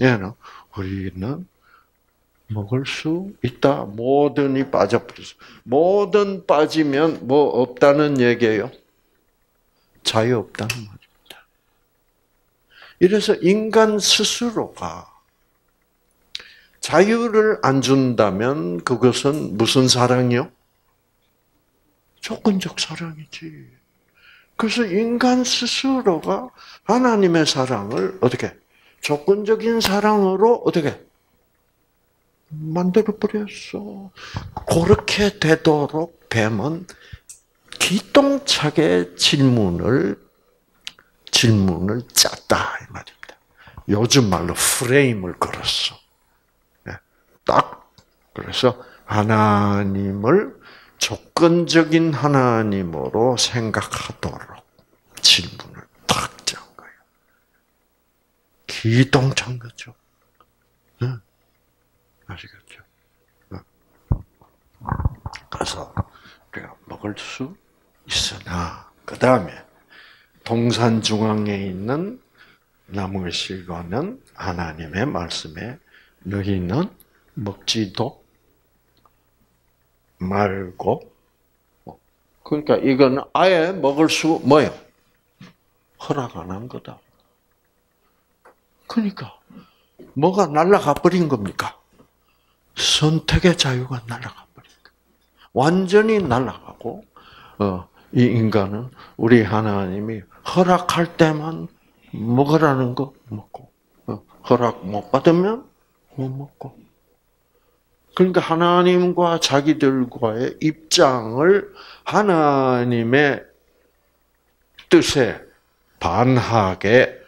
얘는 우리는 먹을 수 있다. 모든이 빠져버렸어. 모든 빠지면 뭐 없다는 얘기예요. 자유 없다는 말입니다. 이래서 인간 스스로가 자유를 안 준다면 그것은 무슨 사랑이요? 조건적 사랑이지. 그래서 인간 스스로가 하나님의 사랑을 어떻게 조건적인 사랑으로 어떻게 만들어 버렸어. 그렇게 되도록 뱀은 기똥차게 질문을 질문을 짰다 이 말입니다. 요즘 말로 프레임을 걸었어. 네. 딱 그래서 하나님을 조건적인 하나님으로 생각하도록 질문을 딱짠 거예요. 기똥찬 거죠. 네. 아시겠죠? 네. 그래서 우리가 먹을 수 있으나 그 다음에 동산 중앙에 있는 나무의 실과는 하나님의 말씀에 너희는 먹지도 말고 그러니까 이건 아예 먹을 수 뭐요? 허락 안 한 거다. 그러니까 뭐가 날라가 버린 겁니까? 선택의 자유가 날라가 버린 거. 완전히 날라가고 어, 이 인간은 우리 하나님이 허락할 때만 먹으라는 거 먹고 어, 허락 못 받으면 못 먹고 그러니까 하나님과 자기들과의 입장을 하나님의 뜻에 반하게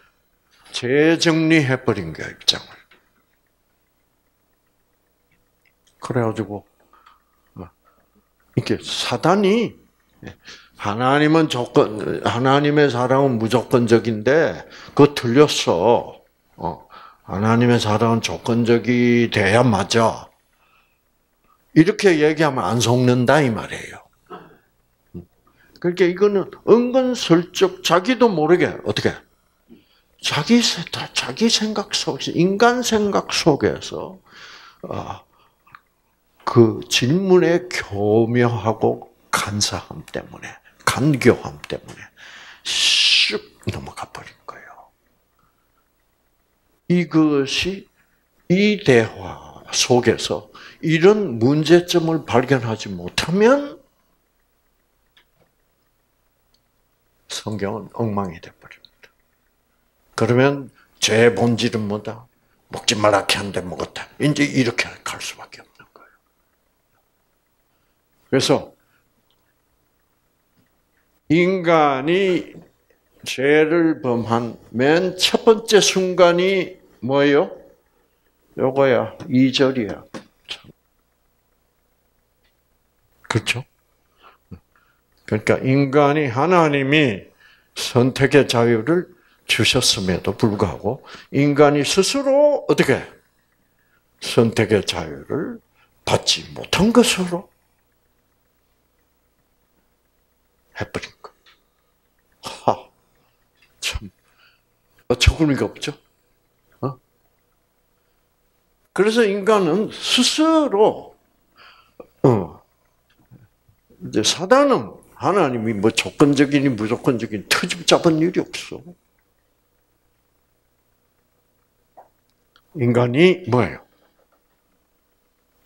재정리해 버린 거야 입장을. 그래가지고 어, 이렇게 사단이 하나님은 조건, 하나님의 사랑은 무조건적인데, 그거 틀렸어. 어, 하나님의 사랑은 조건적이 돼야 맞아. 이렇게 얘기하면 안 속는다 이 말이에요. 그러니까 이거는 은근슬쩍 자기도 모르게 어떻게 자기 자기 생각 속에서 인간 생각 속에서 아, 그 질문의 교묘하고 간사함 때문에 간교함 때문에 슉 넘어가 버린 거예요. 이것이 이 대화 속에서 이런 문제점을 발견하지 못하면 성경은 엉망이 돼버립니다. 그러면 죄의 본질은 뭐다? 먹지 말라 했는데 먹었다. 이제 이렇게 갈 수밖에 없는 거예요. 그래서 인간이 죄를 범한 맨 첫 번째 순간이 뭐예요? 요거야. 2절이야. 그렇죠? 그러니까 인간이 하나님이 선택의 자유를 주셨음에도 불구하고 인간이 스스로 어떻게 선택의 자유를 받지 못한 것으로 해버린 거. 하, 참 어처구니가 없죠. 어? 그래서 인간은 스스로 어, 이제 사단은 하나님이 뭐 조건적이니 무조건적인 트집 잡은 일이 없어. 인간이 뭐예요?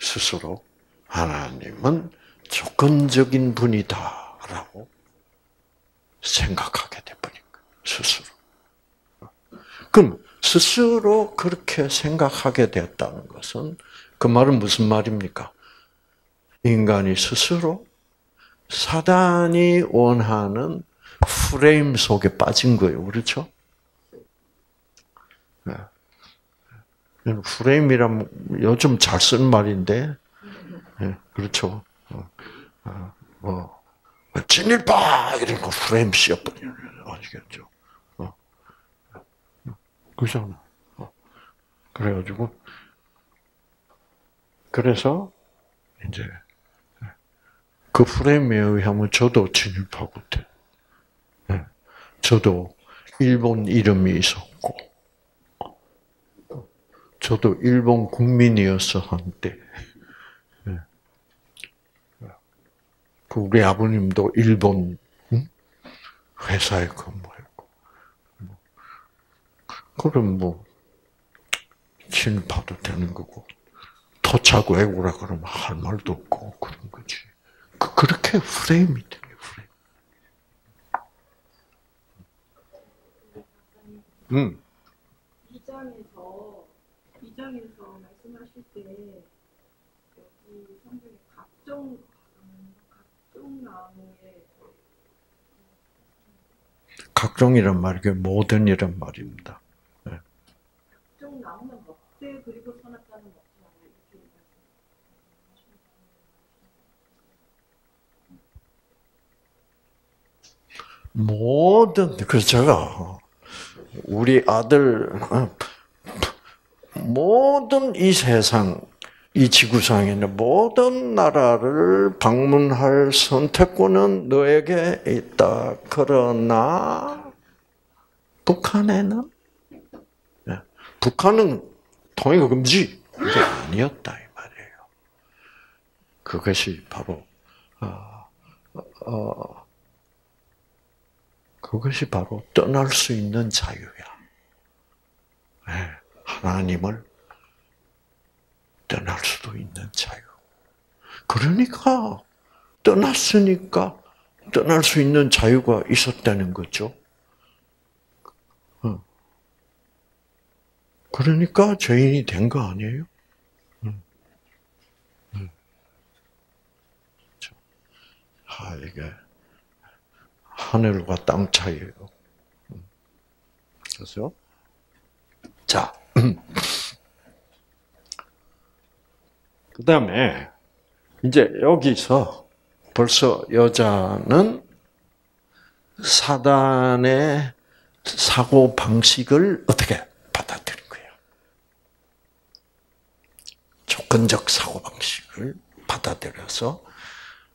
스스로 하나님은 조건적인 분이다라고 생각하게 거예요. 스스로. 그럼 스스로 그렇게 생각하게 되었다는 것은 그 말은 무슨 말입니까? 인간이 스스로 사단이 원하는 프레임 속에 빠진 거예요. 그렇죠? 네. 프레임이란 요즘 잘 쓰는 말인데, 네, 그렇죠. 어, 어, 뭐, 진일파! 이런 거 프레임 씌워버리는 아시겠죠? 어. 그잖아. 어. 그래가지고, 그래서, 이제, 그 프레임에 의하면 저도 진입하고 돼. 네. 저도 일본 이름이 있었고, 저도 일본 국민이었어 한때. 네. 그 우리 아버님도 일본 회사에 근무했고, 뭐. 그럼 뭐 진입해도 되는 거고, 토착 외고라 그러면 할 말도 없고 그런 거지. 그, 그렇게 프레임이 되는 프레임. 음. 이장에서 이장에서 말씀하실 때 여기 성경에 각종 각종 나무의 각종이란 말이 모든이란 말입니다. 네. 각종 나무는 먹되 그리고 선악과는 먹지 말라 이렇게 모든 그래서 제가 우리 아들 모든 이 세상 이 지구상에 있는 모든 나라를 방문할 선택권은 너에게 있다. 그러나 북한에는 네. 북한은 통일 금지 이게 아니었다 이 말이에요. 그것이 바로 어, 어, 그것이 바로 떠날 수 있는 자유야. 네. 하나님을 떠날 수도 있는 자유. 그러니까 떠났으니까 떠날 수 있는 자유가 있었다는 거죠. 어. 그러니까 죄인이 된 거 아니에요? 아, 이게 하늘과 땅 차이예요. 그래서 자, *clears throat* 그 다음에 이제 여기서 벌써 여자는 사단의 사고 방식을 어떻게 받아들인 거예요? 조건적 사고 방식을 받아들여서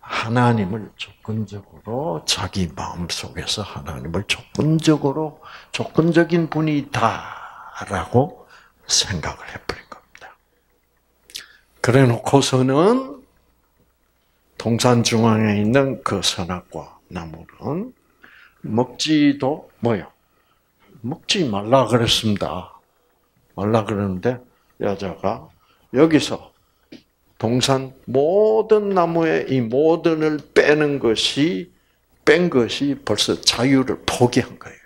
하나님을 조건적으로 자기 마음 속에서 하나님을 조건적으로 조건적인 분이다라고 생각을 해버린 겁니다. 그래 놓고서는 동산 중앙에 있는 그 선악과 나무는 먹지도 뭐요? 먹지 말라 그랬습니다. 말라 그러는데 여자가 여기서 동산 모든 나무의 이 모든을 빼는 것이 뺀 것이 벌써 자유를 포기한 거예요.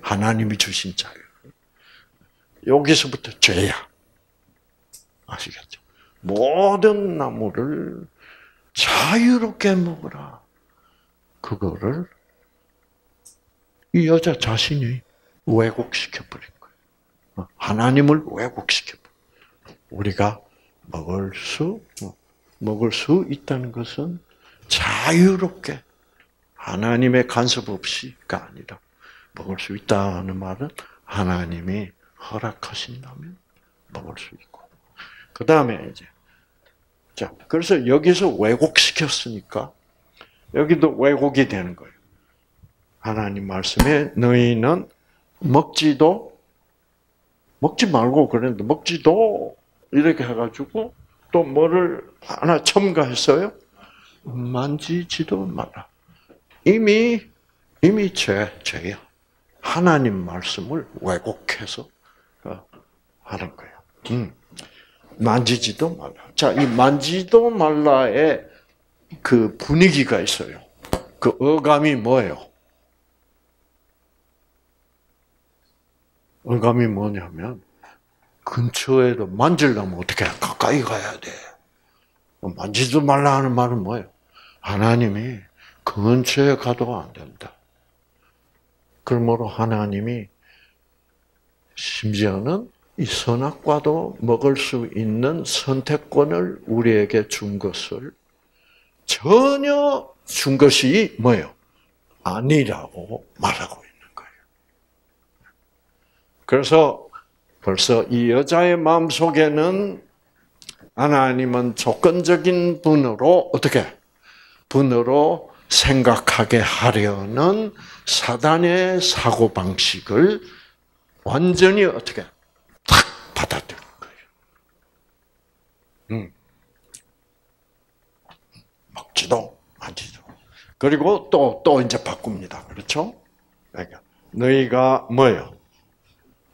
하나님이 주신 자유. 여기서부터 죄야. 아시겠죠? 모든 나무를 자유롭게 먹어라. 그거를 이 여자 자신이 왜곡시켜 버린 거예요. 하나님을 왜곡시켜 버린 우리가 먹을 수 먹을 수 있다는 것은 자유롭게 하나님의 간섭 없이가 아니라 먹을 수 있다는 말은 하나님이 허락하신다면 먹을 수 있고 그 다음에 이제 자 그래서 여기서 왜곡시켰으니까 여기도 왜곡이 되는 거예요. 하나님 말씀에 너희는 먹지도 먹지 말고 그랬는데 먹지도 이렇게 해가지고 또 뭐를 하나 첨가했어요? 만지지도 마라. 이미 이미 죄 죄야. 하나님 말씀을 왜곡해서 어, 하는 거예요. 음. 만지지도 말라. 자, 이 만지도 말라의 그 분위기가 있어요. 그 어감이 뭐예요? 어감이 뭐냐면 근처에도 만질려면 어떻게 해? 가까이 가야 돼. 만지도 말라 하는 말은 뭐예요? 하나님이 근처에 가도 안 된다. 그러므로 하나님이 심지어는 이 선악과도 먹을 수 있는 선택권을 우리에게 준 것을 전혀 준 것이 뭐예요? 아니라고 말하고 있는 거예요. 그래서 벌써 이 여자의 마음 속에는 하나님은 조건적인 분으로 어떻게 분으로 생각하게 하려는 사단의 사고 방식을 완전히 어떻게 탁 받아들인 거예요. 음. 먹지도 만지도. 그리고 또, 또 이제 바꿉니다. 그렇죠? 그러니까 너희가 뭐요?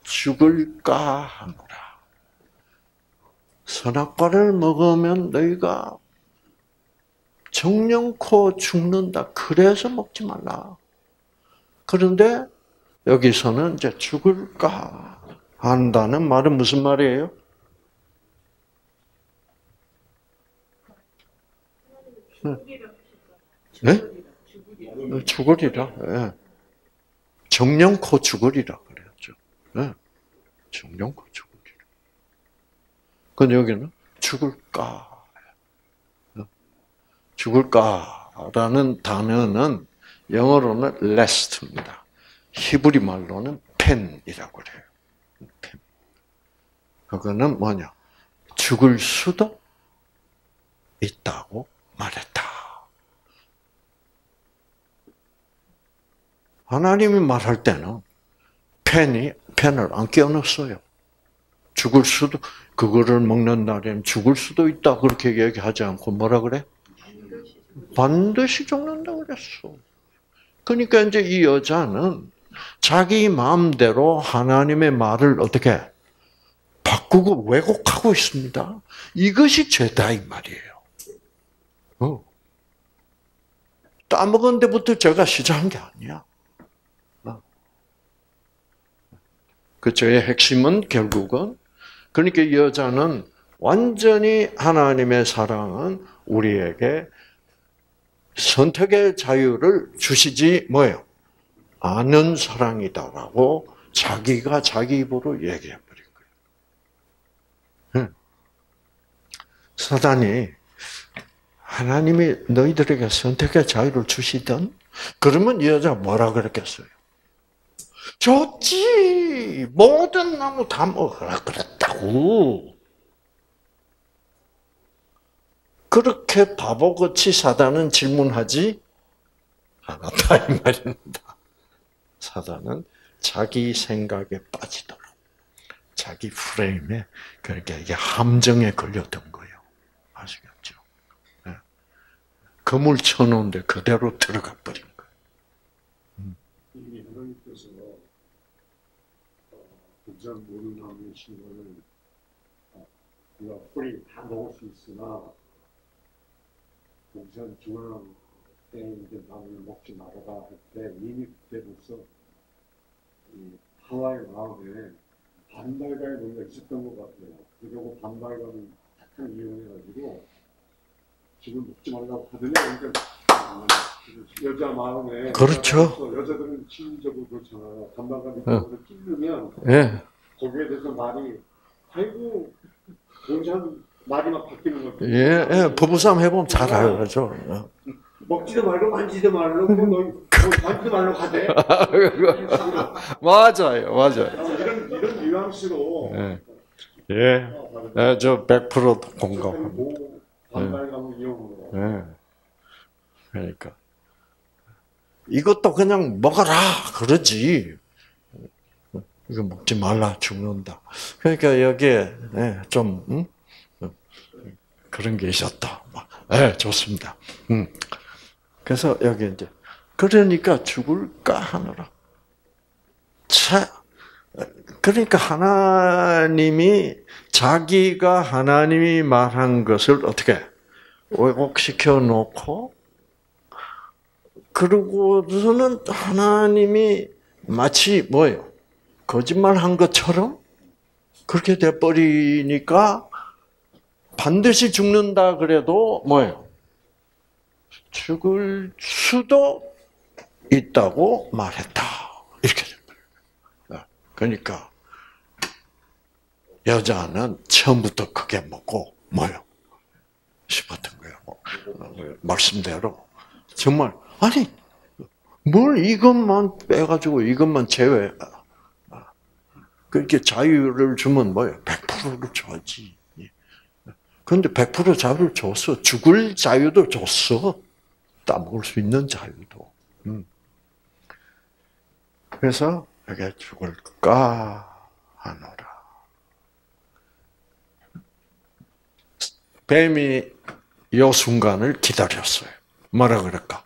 죽을까 하노라. 선악과를 먹으면 너희가 정령코 죽는다. 그래서 먹지 말라. 그런데 여기서는 이제 죽을까 한다는 말은 무슨 말이에요? 네? 죽으리라. 네. 정령코 죽으리라. 네. 정령코 죽으리라. 근데 여기는 죽을까? 죽을까라는 단어는 영어로는 lest입니다. 히브리 말로는 펜이라고 그래요. 펜. 그거는 뭐냐? 죽을 수도 있다고 말했다. 하나님이 말할 때는 펜이 펜을 안 끼워넣었어요. 죽을 수도 그거를 먹는 날에는 죽을 수도 있다 그렇게 얘기하지 않고 뭐라 그래? 반드시 죽는다 그랬어. 그러니까 이제 이 여자는 자기 마음대로 하나님의 말을 어떻게 바꾸고 왜곡하고 있습니다. 이것이 죄다 이 말이에요. 어. 따먹은 데부터 제가 시작한 게 아니야. 그 죄의 핵심은 결국은 그러니까 이 여자는 완전히 하나님의 사랑은 우리에게 선택의 자유를 주시지 뭐예요? 아는 사랑이다라고 자기가 자기 입으로 얘기해 버린 거예요. 사단이 하나님이 너희들에게 선택의 자유를 주시던 그러면 이 여자 뭐라 그랬겠어요? 좋지 모든 나무 다 먹으라 그랬다고. 그렇게 바보같이 사단은 질문하지 않았다 이 말입니다. 사단은 자기 생각에 빠지도록 자기 프레임에 그러니까 이게 함정에 걸렸던 거예요. 아시겠죠? 예. 그물 쳐놓은데 그대로 들어가 버린 거예요. 이미 하나님께서 어, 모든 나무의 신분을 어, 우리가 뿌리 다 먹을 수 있으나 공산 중앙 때 이제 나무를 먹지 말아라 할 때 이미 그때부터 이 하와의 마음에 반발감이 뭔가 있었던 것 같아요. 그리고 반발감을 착한 이용해가지고 지금 먹지 말라고 하더니 그러니까 여자 마음에 그렇죠. 여자들은 심리적으로 그렇잖아요. 반발감이 어. 찔르면 예, 거기에 대해서 말이 아이고 공산 말이 막 바뀌는 거죠. 예, 예. 부부싸움 해보면 잘 알죠. 어. 먹지도 말고 만지도 말고 너 만지도 말고 하대. *laughs* 맞아요, 맞아요. 이런 이런 뉘앙스로 예, 예. 예, 저100% 공감합니다. 고 반발감을 이용으로. 예. 그러니까 이것도 그냥 먹어라 그러지. 이거 먹지 말라 죽는다. 그러니까 여기에 예, 좀 음? 그런 게 있었다. 예, 좋습니다. 음. 그래서 여기 이제 그러니까 죽을까 하노라. 차 그러니까 하나님이 자기가 하나님이 말한 것을 어떻게 왜곡시켜 놓고 그러고서는 하나님이 마치 뭐예요? 거짓말한 것처럼 그렇게 돼 버리니까 반드시 죽는다 그래도 뭐예요? 죽을 수도 있다고 말했다. 이렇게 된 거예요. 그러니까 여자는 처음부터 크게 먹고 뭐요? 싶었던 거예요. 뭐, 말씀대로 정말 아니 뭘 이것만 빼가지고 이것만 제외. 그렇게 자유를 주면 뭐예요? 100%를 줘야지. 그런데 100% 자유를 줬어. 죽을 자유도 줬어. 따먹을 수 있는 자유도. 음. 그래서 여기 죽을까 하노라. 뱀이 이 순간을 기다렸어요. 뭐라 그럴까?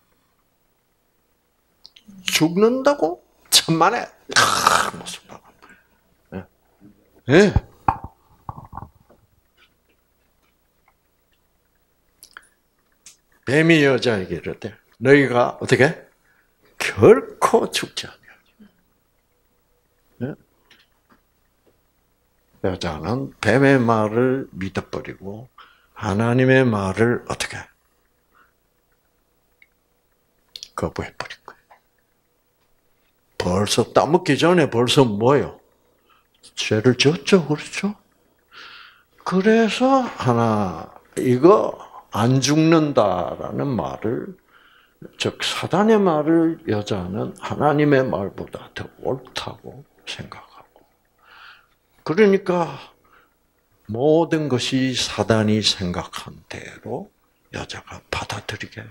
죽는다고? 천만에 아, 무슨 말. 예. 예. 뱀이 여자에게 이르되 너희가 어떻게 결코 죽지 않냐. 예? 여자는 뱀의 말을 믿어버리고 하나님의 말을 어떻게 거부해버린 거예요. 벌써 따먹기 전에 벌써 뭐요? 죄를 졌죠, 그렇죠? 그래서 하나 이거 안 죽는다라는 말을 즉 사단의 말을 여자는 하나님의 말보다 더 옳다고 생각하고 그러니까 모든 것이 사단이 생각한 대로 여자가 받아들이게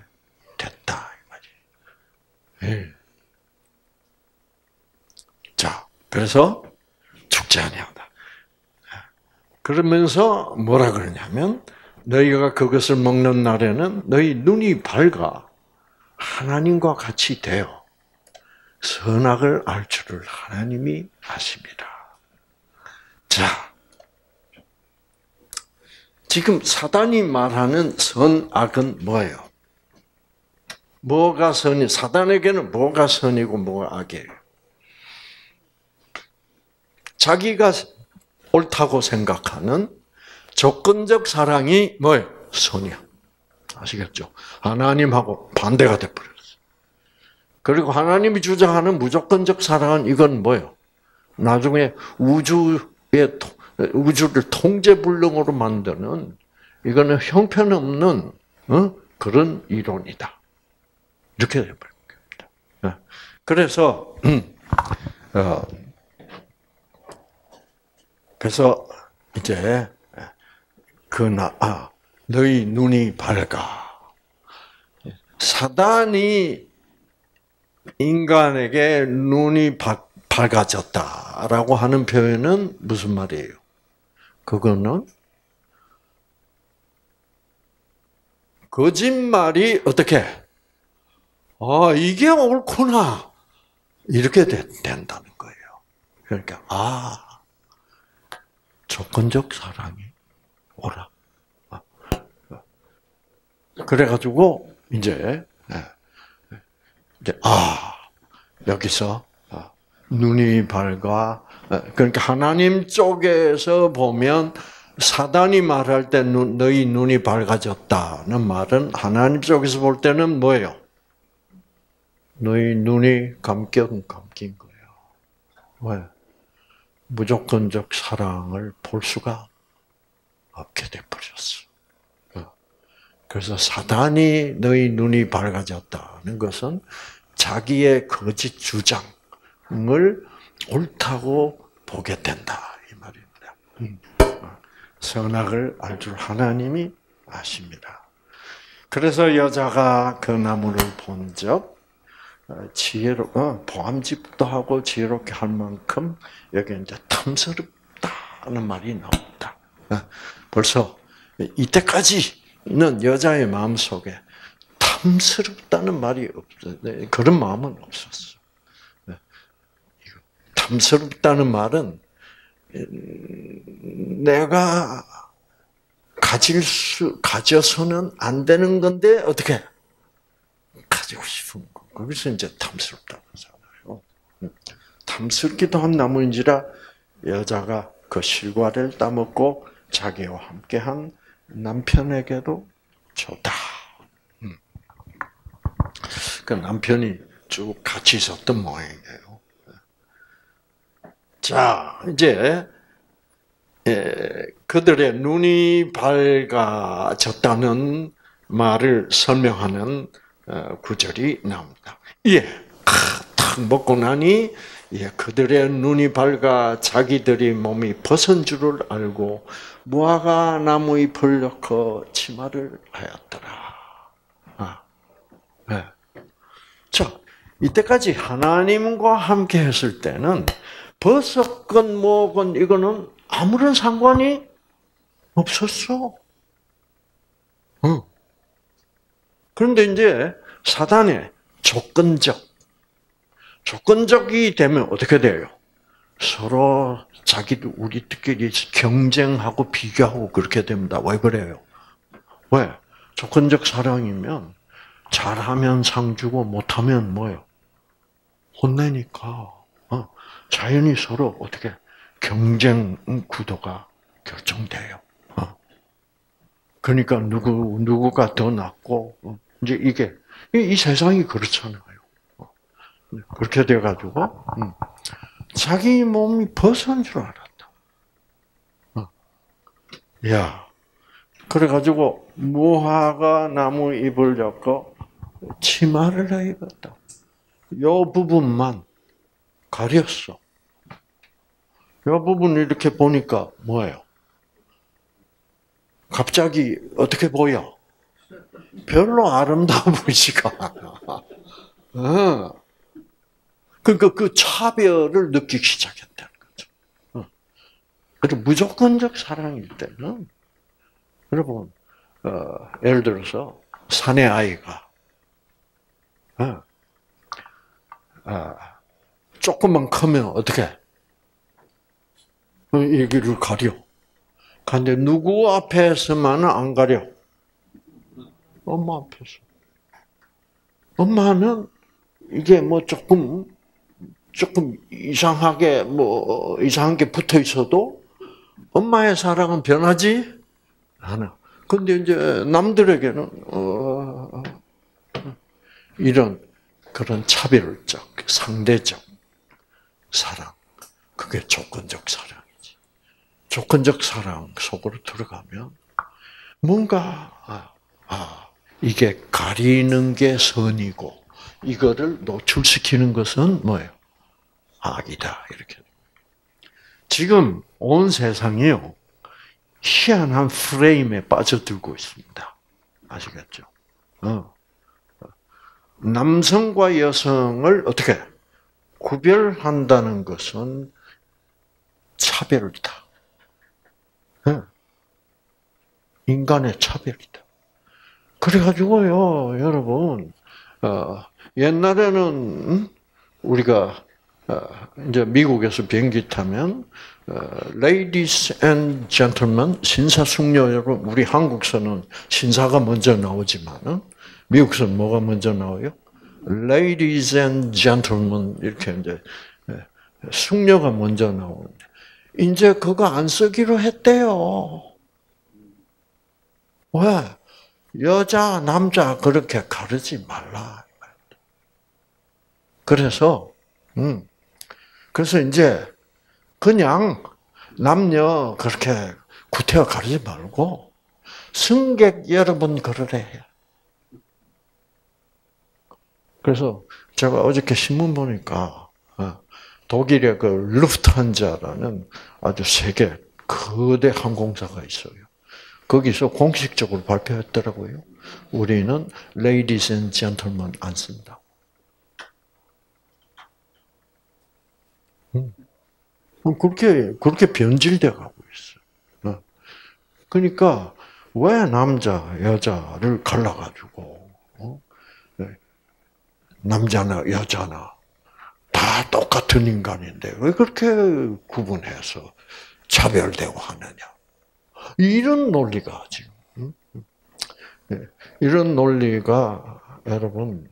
됐다 이 말이. 예. 자, 그래서 죽지 아니하다. 그러면서 뭐라 그러냐면 너희가 그것을 먹는 날에는 너희 눈이 밝아 하나님과 같이 되어 선악을 알 줄을 하나님이 아십니다. 자, 지금 사단이 말하는 선악은 뭐예요? 뭐가 선이, 사단에게는 뭐가 선이고 뭐가 악이에요? 자기가 옳다고 생각하는 조건적 사랑이 뭐예요? 선이야. 아시겠죠? 하나님하고 반대가 돼버렸어. 그리고 하나님이 주장하는 무조건적 사랑은 이건 뭐예요? 나중에 우주의 우주를 통제불능으로 만드는 이거는 형편없는 어? 그런 이론이다. 이렇게 돼버린 겁니다. *clears throat* 어. 그래서 어, 그래서 이제 그나 아, 너희 눈이 밝아. 사단이 인간에게 눈이 밝, 밝아졌다라고 하는 표현은 무슨 말이에요? 그거는 거짓말이 어떻게? 아, 이게 옳구나. 이렇게 되, 된다는 거예요. 그러니까, 아, 조건적 사랑이 오라. 아, 그래가지고, 이제, 예, 이제, 아, 여기서, 아, 눈이 밝아, 그러니까 하나님 쪽에서 보면 사단이 말할 때 눈, 너희 눈이 밝아졌다는 말은 하나님 쪽에서 볼 때는 뭐예요? 너희 눈이 감겨 감긴 거예요. 왜? 무조건적 사랑을 볼 수가 없게 돼버렸어. 어. 그래서 사단이 너희 눈이 밝아졌다는 것은 자기의 거짓 주장을 옳다고 보게 된다 이 말입니다. 음. 선악을 알 줄 하나님이 아십니다. 그래서 여자가 그 나무를 본적 어, 지혜로 어, 보암직도 하고 지혜롭게 할 만큼 여기 이제 탐스럽다는 말이 나옵니다. 어, 벌써 이때까지는 여자의 마음 속에 탐스럽다는 말이 없어 네, 그런 마음은 없었어. 네. 탐스럽다는 말은 내가 가질 수, 가져서는 안 되는 건데, 어떻게? 가지고 싶은 거. 거기서 이제 탐스럽다고 하잖아요. 탐스럽기도 한 나무인지라 여자가 그 실과를 따먹고 자기와 함께한 남편에게도 줬다. 그 남편이 쭉 같이 있었던 모양이에요. 자, 이제 예, 그들의 눈이 밝아졌다는 말을 설명하는 어, 구절이 나옵니다. 예, 탁 먹고 나니 예, 그들의 눈이 밝아 자기들이 몸이 벗은 줄을 알고 무화과 나무 잎을 넣고 치마를 하였더라. 아, 네. 자, 이때까지 하나님과 함께 했을 때는 벗었건 뭐건 이거는 아무런 상관이 없었어. 어. 그런데 이제 사단의 조건적, 조건적이 되면 어떻게 돼요? 서로 자기도 우리들끼리 경쟁하고 비교하고 그렇게 됩니다. 왜 그래요? 왜? 조건적 사랑이면 잘하면 상 주고 못하면 뭐요? 혼내니까. 어. 자연히 서로 어떻게 경쟁 구도가 결정돼요. 어. 그러니까 누구 누구가 더 낫고 어. 이제 이게 이, 세상이 그렇잖아요. 어. 그렇게 돼 가지고 음. 자기 몸이 벗은 줄 알았다. 야, 그래 가지고 무화과 나무 잎을 엮고 치마를 입었다. 요 부분만 가렸어. 이 부분 이렇게 보니까 뭐예요? 갑자기 어떻게 보여? 별로 아름다워 보이지가 않아. 어. 그러니까 그 차별을 느끼기 시작했다는 거죠. 어. 그리고 무조건적 사랑일 때는 여러분 어, 예를 들어서 사내 아이가 어, 어, 조금만 크면 어떻게 얘기를 가려. 근데 누구 앞에서만은 안 가려. 엄마 앞에서. 엄마는 이게 뭐 조금 조금 이상하게 뭐 이상한 게 붙어 있어도 엄마의 사랑은 변하지 않아. 근데 이제 남들에게는 어, 이런 그런 차별적 상대적 사랑 그게 조건적 사랑. 조건적 사랑 속으로 들어가면 뭔가 아, 아, 이게 가리는 게 선이고 이거를 노출시키는 것은 뭐예요? 악이다 이렇게. 지금 온 세상이요 희한한 프레임에 빠져들고 있습니다. 아시겠죠? 어. 남성과 여성을 어떻게 구별한다는 것은 차별이다. 어. 인간의 차별이다. 그래가지고요, 여러분, 어, 옛날에는 음? 우리가 어, 이제 미국에서 비행기 타면 어, ladies and gentlemen 신사 숙녀 여러분 우리 한국서는 신사가 먼저 나오지만은 미국서는 뭐가 먼저 나와요? ladies and gentlemen 이렇게 이제 예, 숙녀가 먼저 나오는데 이제 그거 안 쓰기로 했대요. 왜? 여자, 남자 그렇게 가르지 말라. 그래서, 음, 그래서 이제 그냥 남녀 그렇게 구태여 가르지 말고 승객 여러분 그러래. 그래서 제가 어저께 신문 보니까 어, 독일의 그 루프트한자라는 아주 세계 거대 항공사가 있어요. 거기서 공식적으로 발표했더라고요. 우리는 ladies and gentlemen 안 쓴다. 음. 그렇게 그렇게 변질돼 가고 있어. 요 그러니까 왜 남자 여자를 갈라가지고 어? 네. 남자나 여자나 다 똑같은 인간인데 왜 그렇게 구분해서 차별되고 하느냐? 이런 논리가 지금 네. 이런 논리가 여러분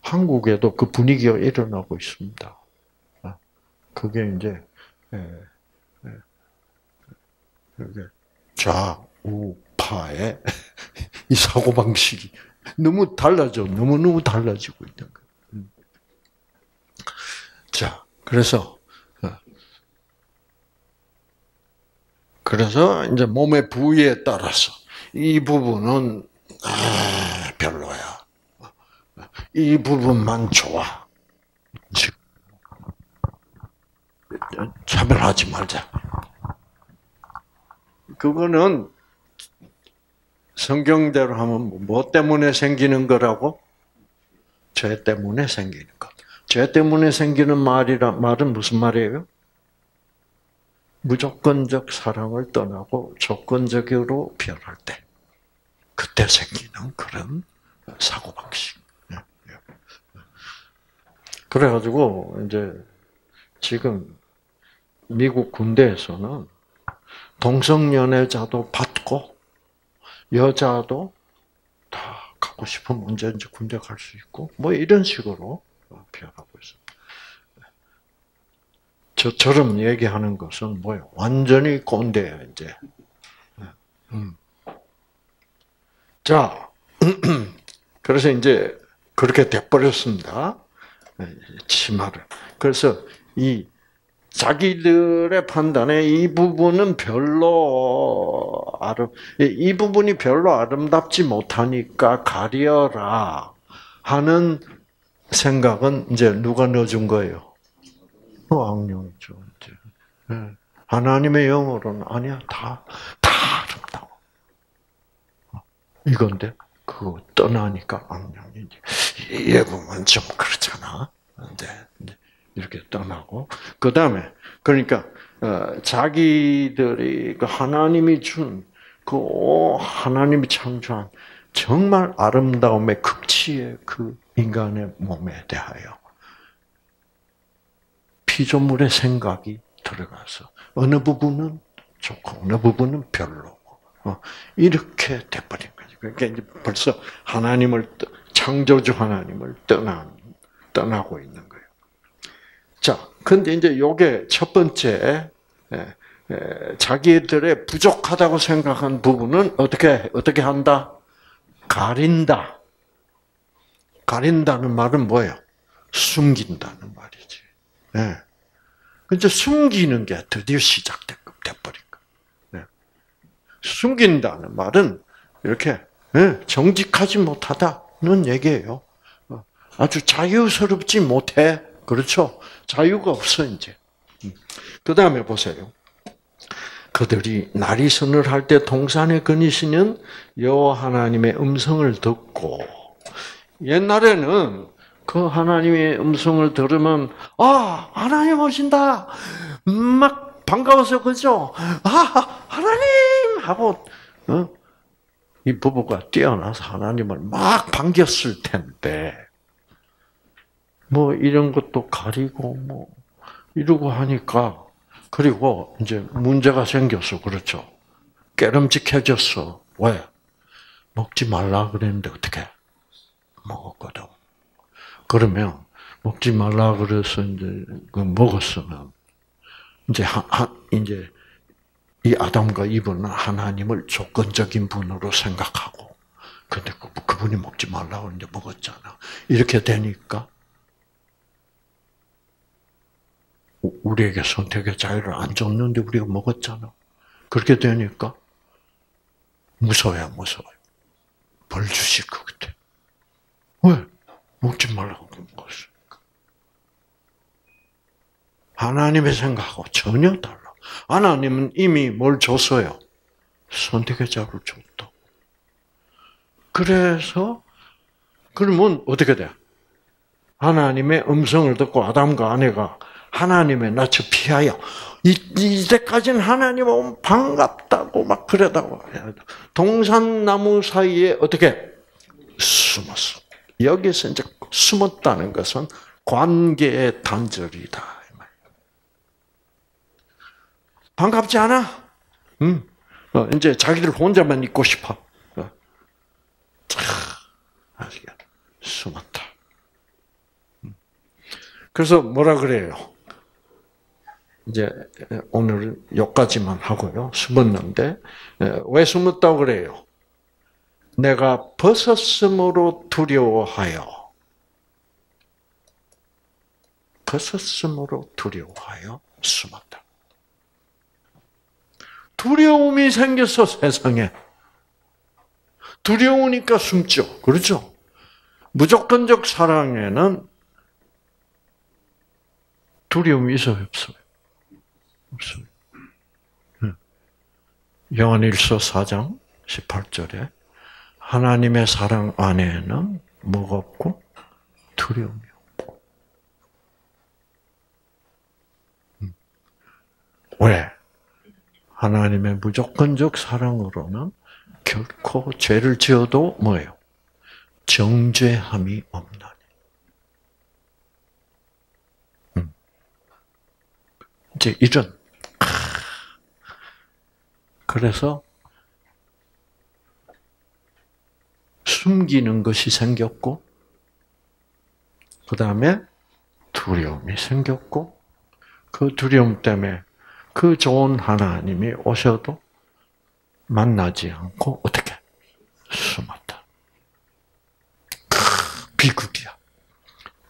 한국에도 그 분위기가 일어나고 있습니다. 아, 그게 이제 예, 예, 좌우파의 *laughs* 이 사고 방식이 너무 달라져 너무 너무 달라지고 있는 거예요. 음. 자, 그래서 어, 그래서 이제 몸의 부위에 따라서 이 부분은 아, 별로야. 이 부분만 좋아. 즉 차별하지 말자. 그거는 성경대로 하면 뭐 때문에 생기는 거라고? 죄 때문에 생기는 것. 죄 때문에 생기는 말이라 말은 무슨 말이에요? 무조건적 사랑을 떠나고 조건적으로 변할 때, 그때 생기는 그런 사고 방식. 그래가지고 이제 지금 미국 군대에서는 동성연애자도 받고 여자도 다 갖고 싶으면 언제든지 군대 갈 수 있고 뭐 이런 식으로 있습니다. 저처럼 얘기하는 것은 뭐예요? 완전히 꼰대예요 이제. 음. 자, *clears throat* 그래서 이제 그렇게 돼버렸습니다. 치마를. 그래서 이 자기들의 판단에 이 부분은 별로 아름, 이 부분이 별로 아름답지 못하니까 가려라 하는 생각은 이제 누가 넣어준 거예요? 악령이죠. 이제. 하나님의 영으로는 아니야 다 다 아름다워. 이건데 그거 떠나니까 악령이지. 얘 보면 좀 그렇잖아. 근데 이렇게 떠나고 그 다음에 그러니까 어, 자기들이 그 하나님이 준 그 하나님이 창조한 정말 아름다움의 극치의 그 인간의 몸에 대하여 피조물의 생각이 들어가서 어느 부분은 좋고 어느 부분은 별로고 어, 이렇게 돼버린 거죠. 그러니까 이제 벌써 하나님을 창조주 하나님을 떠나 떠나고 있는 거예요. 자, 근데 이제 요게 첫 번째 자기들의 부족하다고 생각한 부분은 어떻게 어떻게 한다? 가린다. 가린다는 말은 뭐예요? 숨긴다는 말이지. 예. 이제 숨기는 게 드디어 시작돼 버린 거. 예. 숨긴다는 말은 이렇게 예, 정직하지 못하다는 얘기예요. 어, 아주 자유스럽지 못해. 그렇죠? 자유가 없어 이제. 음. 그 다음에 보세요. 그들이 나리선을 할때 동산에 거니시는 여호와 하나님의 음성을 듣고 옛날에는 그 하나님의 음성을 들으면 아 하나님 오신다. 막 반가워서 그죠? 아 하나님! 하고 어? 이 부부가 뛰어나서 하나님을 막 반겼을 텐데. 뭐 이런 것도 가리고 뭐 이러고 하니까 그리고 이제 문제가 생겼어 그렇죠. 깨름직해졌어. 왜? 먹지 말라 그랬는데 어떻게? 먹었거든 그러면 먹지 말라 그래서 이제 그 먹었으면 이제 한, 한 이제 이 아담과 이브는 하나님을 조건적인 분으로 생각하고 근데 그, 그분이 먹지 말라고 이제 먹었잖아. 이렇게 되니까 우리에게 선택의 자유를 안 줬는데 우리가 먹었잖아. 그렇게 되니까 무서워요, 무서워요. 벌 주실 것 같아. 왜? 먹지 말라고 먹었으니까. 하나님의 생각하고 전혀 달라. 하나님은 이미 뭘 줬어요? 선택의 자를 줬다. 그래서 그러면 어떻게 돼? 하나님의 음성을 듣고 아담과 아내가 하나님의 낯을 피하여 이, 이때까지는 하나님 오면 반갑다고 막 그러다고 동산나무 사이에 어떻게 숨었어. 여기서 이제 숨었다는 것은 관계의 단절이다. 반갑지 않아? 응. 어, 이제 자기들 혼자만 있고 싶어. 어. 아시겠 숨었다. 그래서 뭐라 그래요? 이제 오늘 여기까지만 하고요. 숨었는데 왜 숨었다고 그래요? 내가 벗었으므로 두려워하여 벗었으므로 두려워하여 숨었다. 두려움이 생겼어 세상에. 두려우니까 숨죠. 그렇죠? 무조건적 사랑에는 두려움이 있어요, 없어요? 없어요. 요한일서 4장 18절에 하나님의 사랑 안에는 뭐가 없고 두려움이 없고. 왜? 하나님의 무조건적 사랑으로는 결코 죄를 지어도 뭐예요? 정죄함이 없나니. 음. 이제 이런 그래서 숨기는 것이 생겼고 그 다음에 두려움이 생겼고 그 두려움 때문에 그 좋은 하나님이 오셔도 만나지 않고 어떻게 숨었다. 비극이야.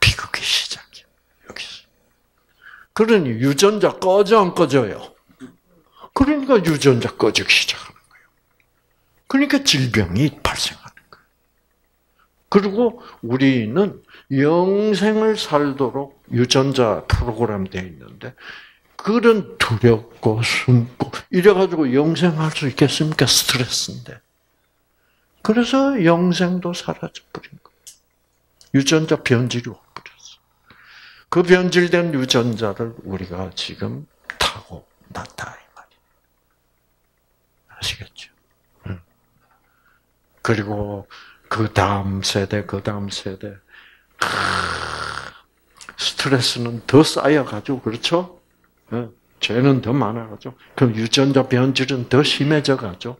비극의 시작이야. 여기서. 그러니 유전자 꺼져 안 꺼져요. 그러니까 유전자 꺼지기 시작하는 거예요. 그러니까 질병이 발생하는 거예요. 그리고 우리는 영생을 살도록 유전자 프로그램 되어 있는데 그런 두렵고 숨고 이래가지고 영생할 수 있겠습니까? 스트레스인데. 그래서 영생도 사라져 버린 거예요. 유전자 변질이 와버렸어. 그 변질된 유전자를 우리가 지금 타고 났다 이 말이에요. 아시겠죠? 그리고 그 다음 세대, 그 다음 세대, 스트레스는 더 쌓여가지고 그렇죠? 어, 죄는 더 많아가죠. 그럼 유전자 변질은 더 심해져 가죠.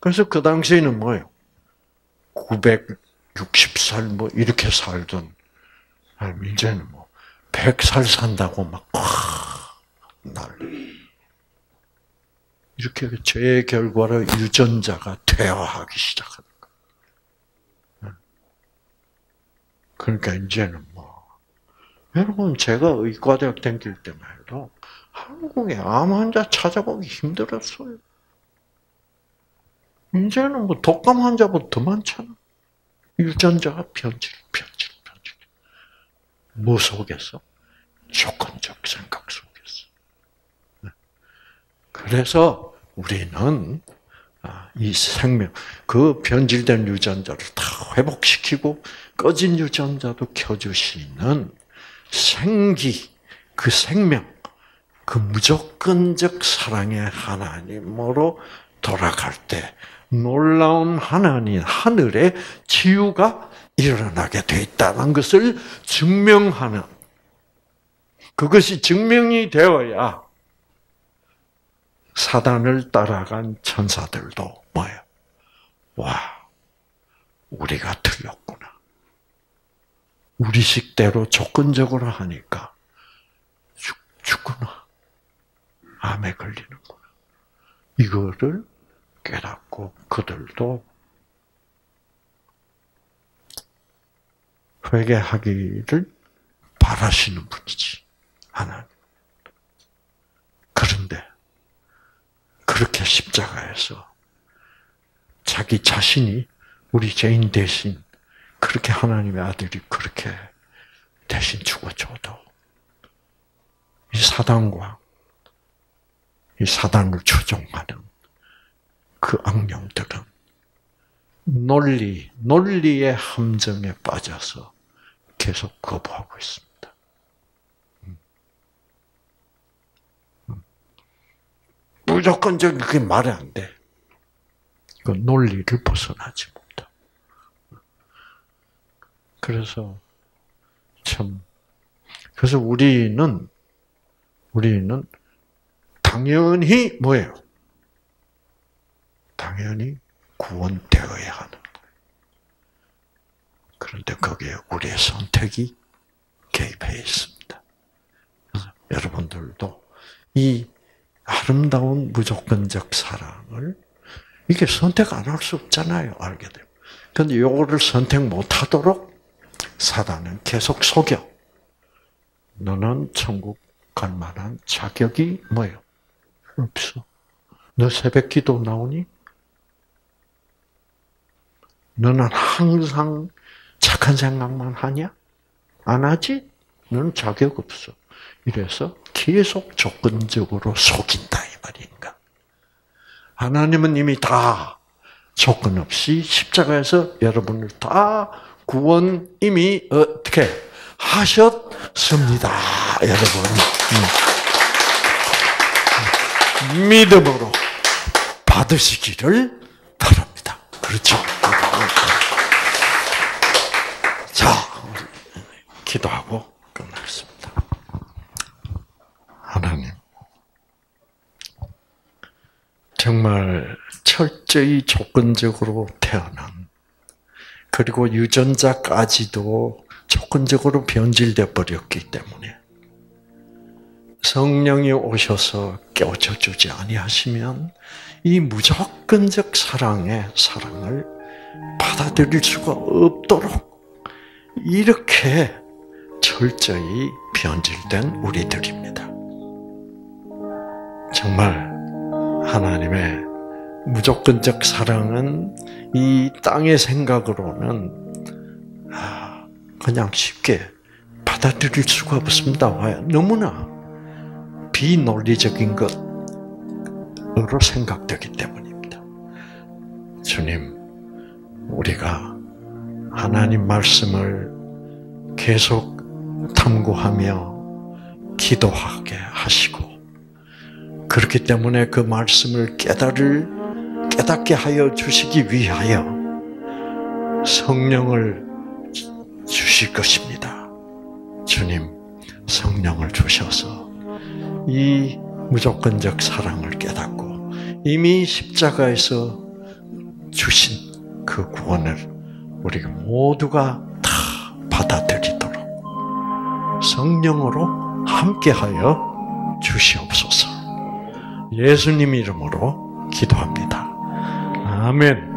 그래서 그 당시에는 뭐예요? 960살 뭐 이렇게 살던 이제는 뭐 100살 산다고 막 난리. 이렇게 죄의 결과로 유전자가 퇴화하기 시작하는 거예요. 그러니까 이제는 뭐 여러분, 제가 의과대학 다닐 때만 해도 한국에 암 환자 찾아보기 힘들었어요. 이제는 뭐 독감 환자보다 더 많잖아. 유전자가 변질, 변질, 변질. 뭐 속에서? 조건적 생각 속에서. 네. 그래서 우리는 아, 이 생명, 그 변질된 유전자를 다 회복시키고 꺼진 유전자도 켜주시는 생기, 그 생명, 그 무조건적 사랑의 하나님으로 돌아갈 때 놀라운 하나님, 하늘의 치유가 일어나게 돼 있다는 것을 증명하는 그것이 증명이 되어야 사단을 따라간 천사들도 뭐예요? 와, 우리가 틀렸구나. 우리 식대로 조건적으로 하니까 죽, 죽구나. 암에 걸리는구나. 이거를 깨닫고 그들도 회개하기를 바라시는 분이지. 하나님. 그런데 그렇게 십자가에서 자기 자신이 우리 죄인 대신 그렇게 하나님의 아들이 그렇게 대신 죽어줘도 이 사단과 이 사단을 추종하는 그 악령들은 논리, 논리의 함정에 빠져서 계속 거부하고 있습니다. 무조건적인 그게 말이 안 돼. 그 논리를 벗어나지. 그래서 참 그래서 우리는 우리는 당연히 뭐예요? 당연히 구원되어야 하는. 그런데 거기에 우리의 선택이 개입해 있습니다. 여러분들도 이 아름다운 무조건적 사랑을 이게 선택 안 할 수 없잖아요. 알게 되면. 근데 요거를 선택 못 하도록 사단은 계속 속여. 너는 천국 갈 만한 자격이 뭐예요? 없어. 너 새벽 기도 나오니? 너는 항상 착한 생각만 하냐? 안 하지? 너는 자격 없어. 이래서 계속 조건적으로 속인다 이 말인가. 하나님은 이미 다 조건 없이 십자가에서 여러분을 다 구원 이미 어떻게 하셨습니다, 여러분. 음. 믿음으로 받으시기를 바랍니다. 그렇죠? 자, 기도하고 끝났습니다. 하나님. 정말 철저히 조건적으로 태어난, 그리고 유전자까지도 조건적으로 변질돼 버렸기 때문에 성령이 오셔서 깨우쳐 주지 아니하시면 이 무조건적 사랑의 사랑을 받아들일 수가 없도록 이렇게 철저히 변질된 우리들입니다. 정말 하나님의 무조건적 사랑은 이 땅의 생각으로는 아, 그냥 쉽게 받아들일 수가 없습니다. 너무나 비논리적인 것으로 생각되기 때문입니다. 주님, 우리가 하나님 말씀을 계속 탐구하며 기도하게 하시고 그렇기 때문에 그 말씀을 깨달을 깨닫게 하여 주시기 위하여 성령을 주실 것입니다. 주님, 성령을 주셔서 이 무조건적 사랑을 깨닫고 이미 십자가에서 주신 그 구원을 우리가 모두가 다 받아들이도록 성령으로 함께하여 주시옵소서. 예수님 이름으로 기도합니다. 아멘.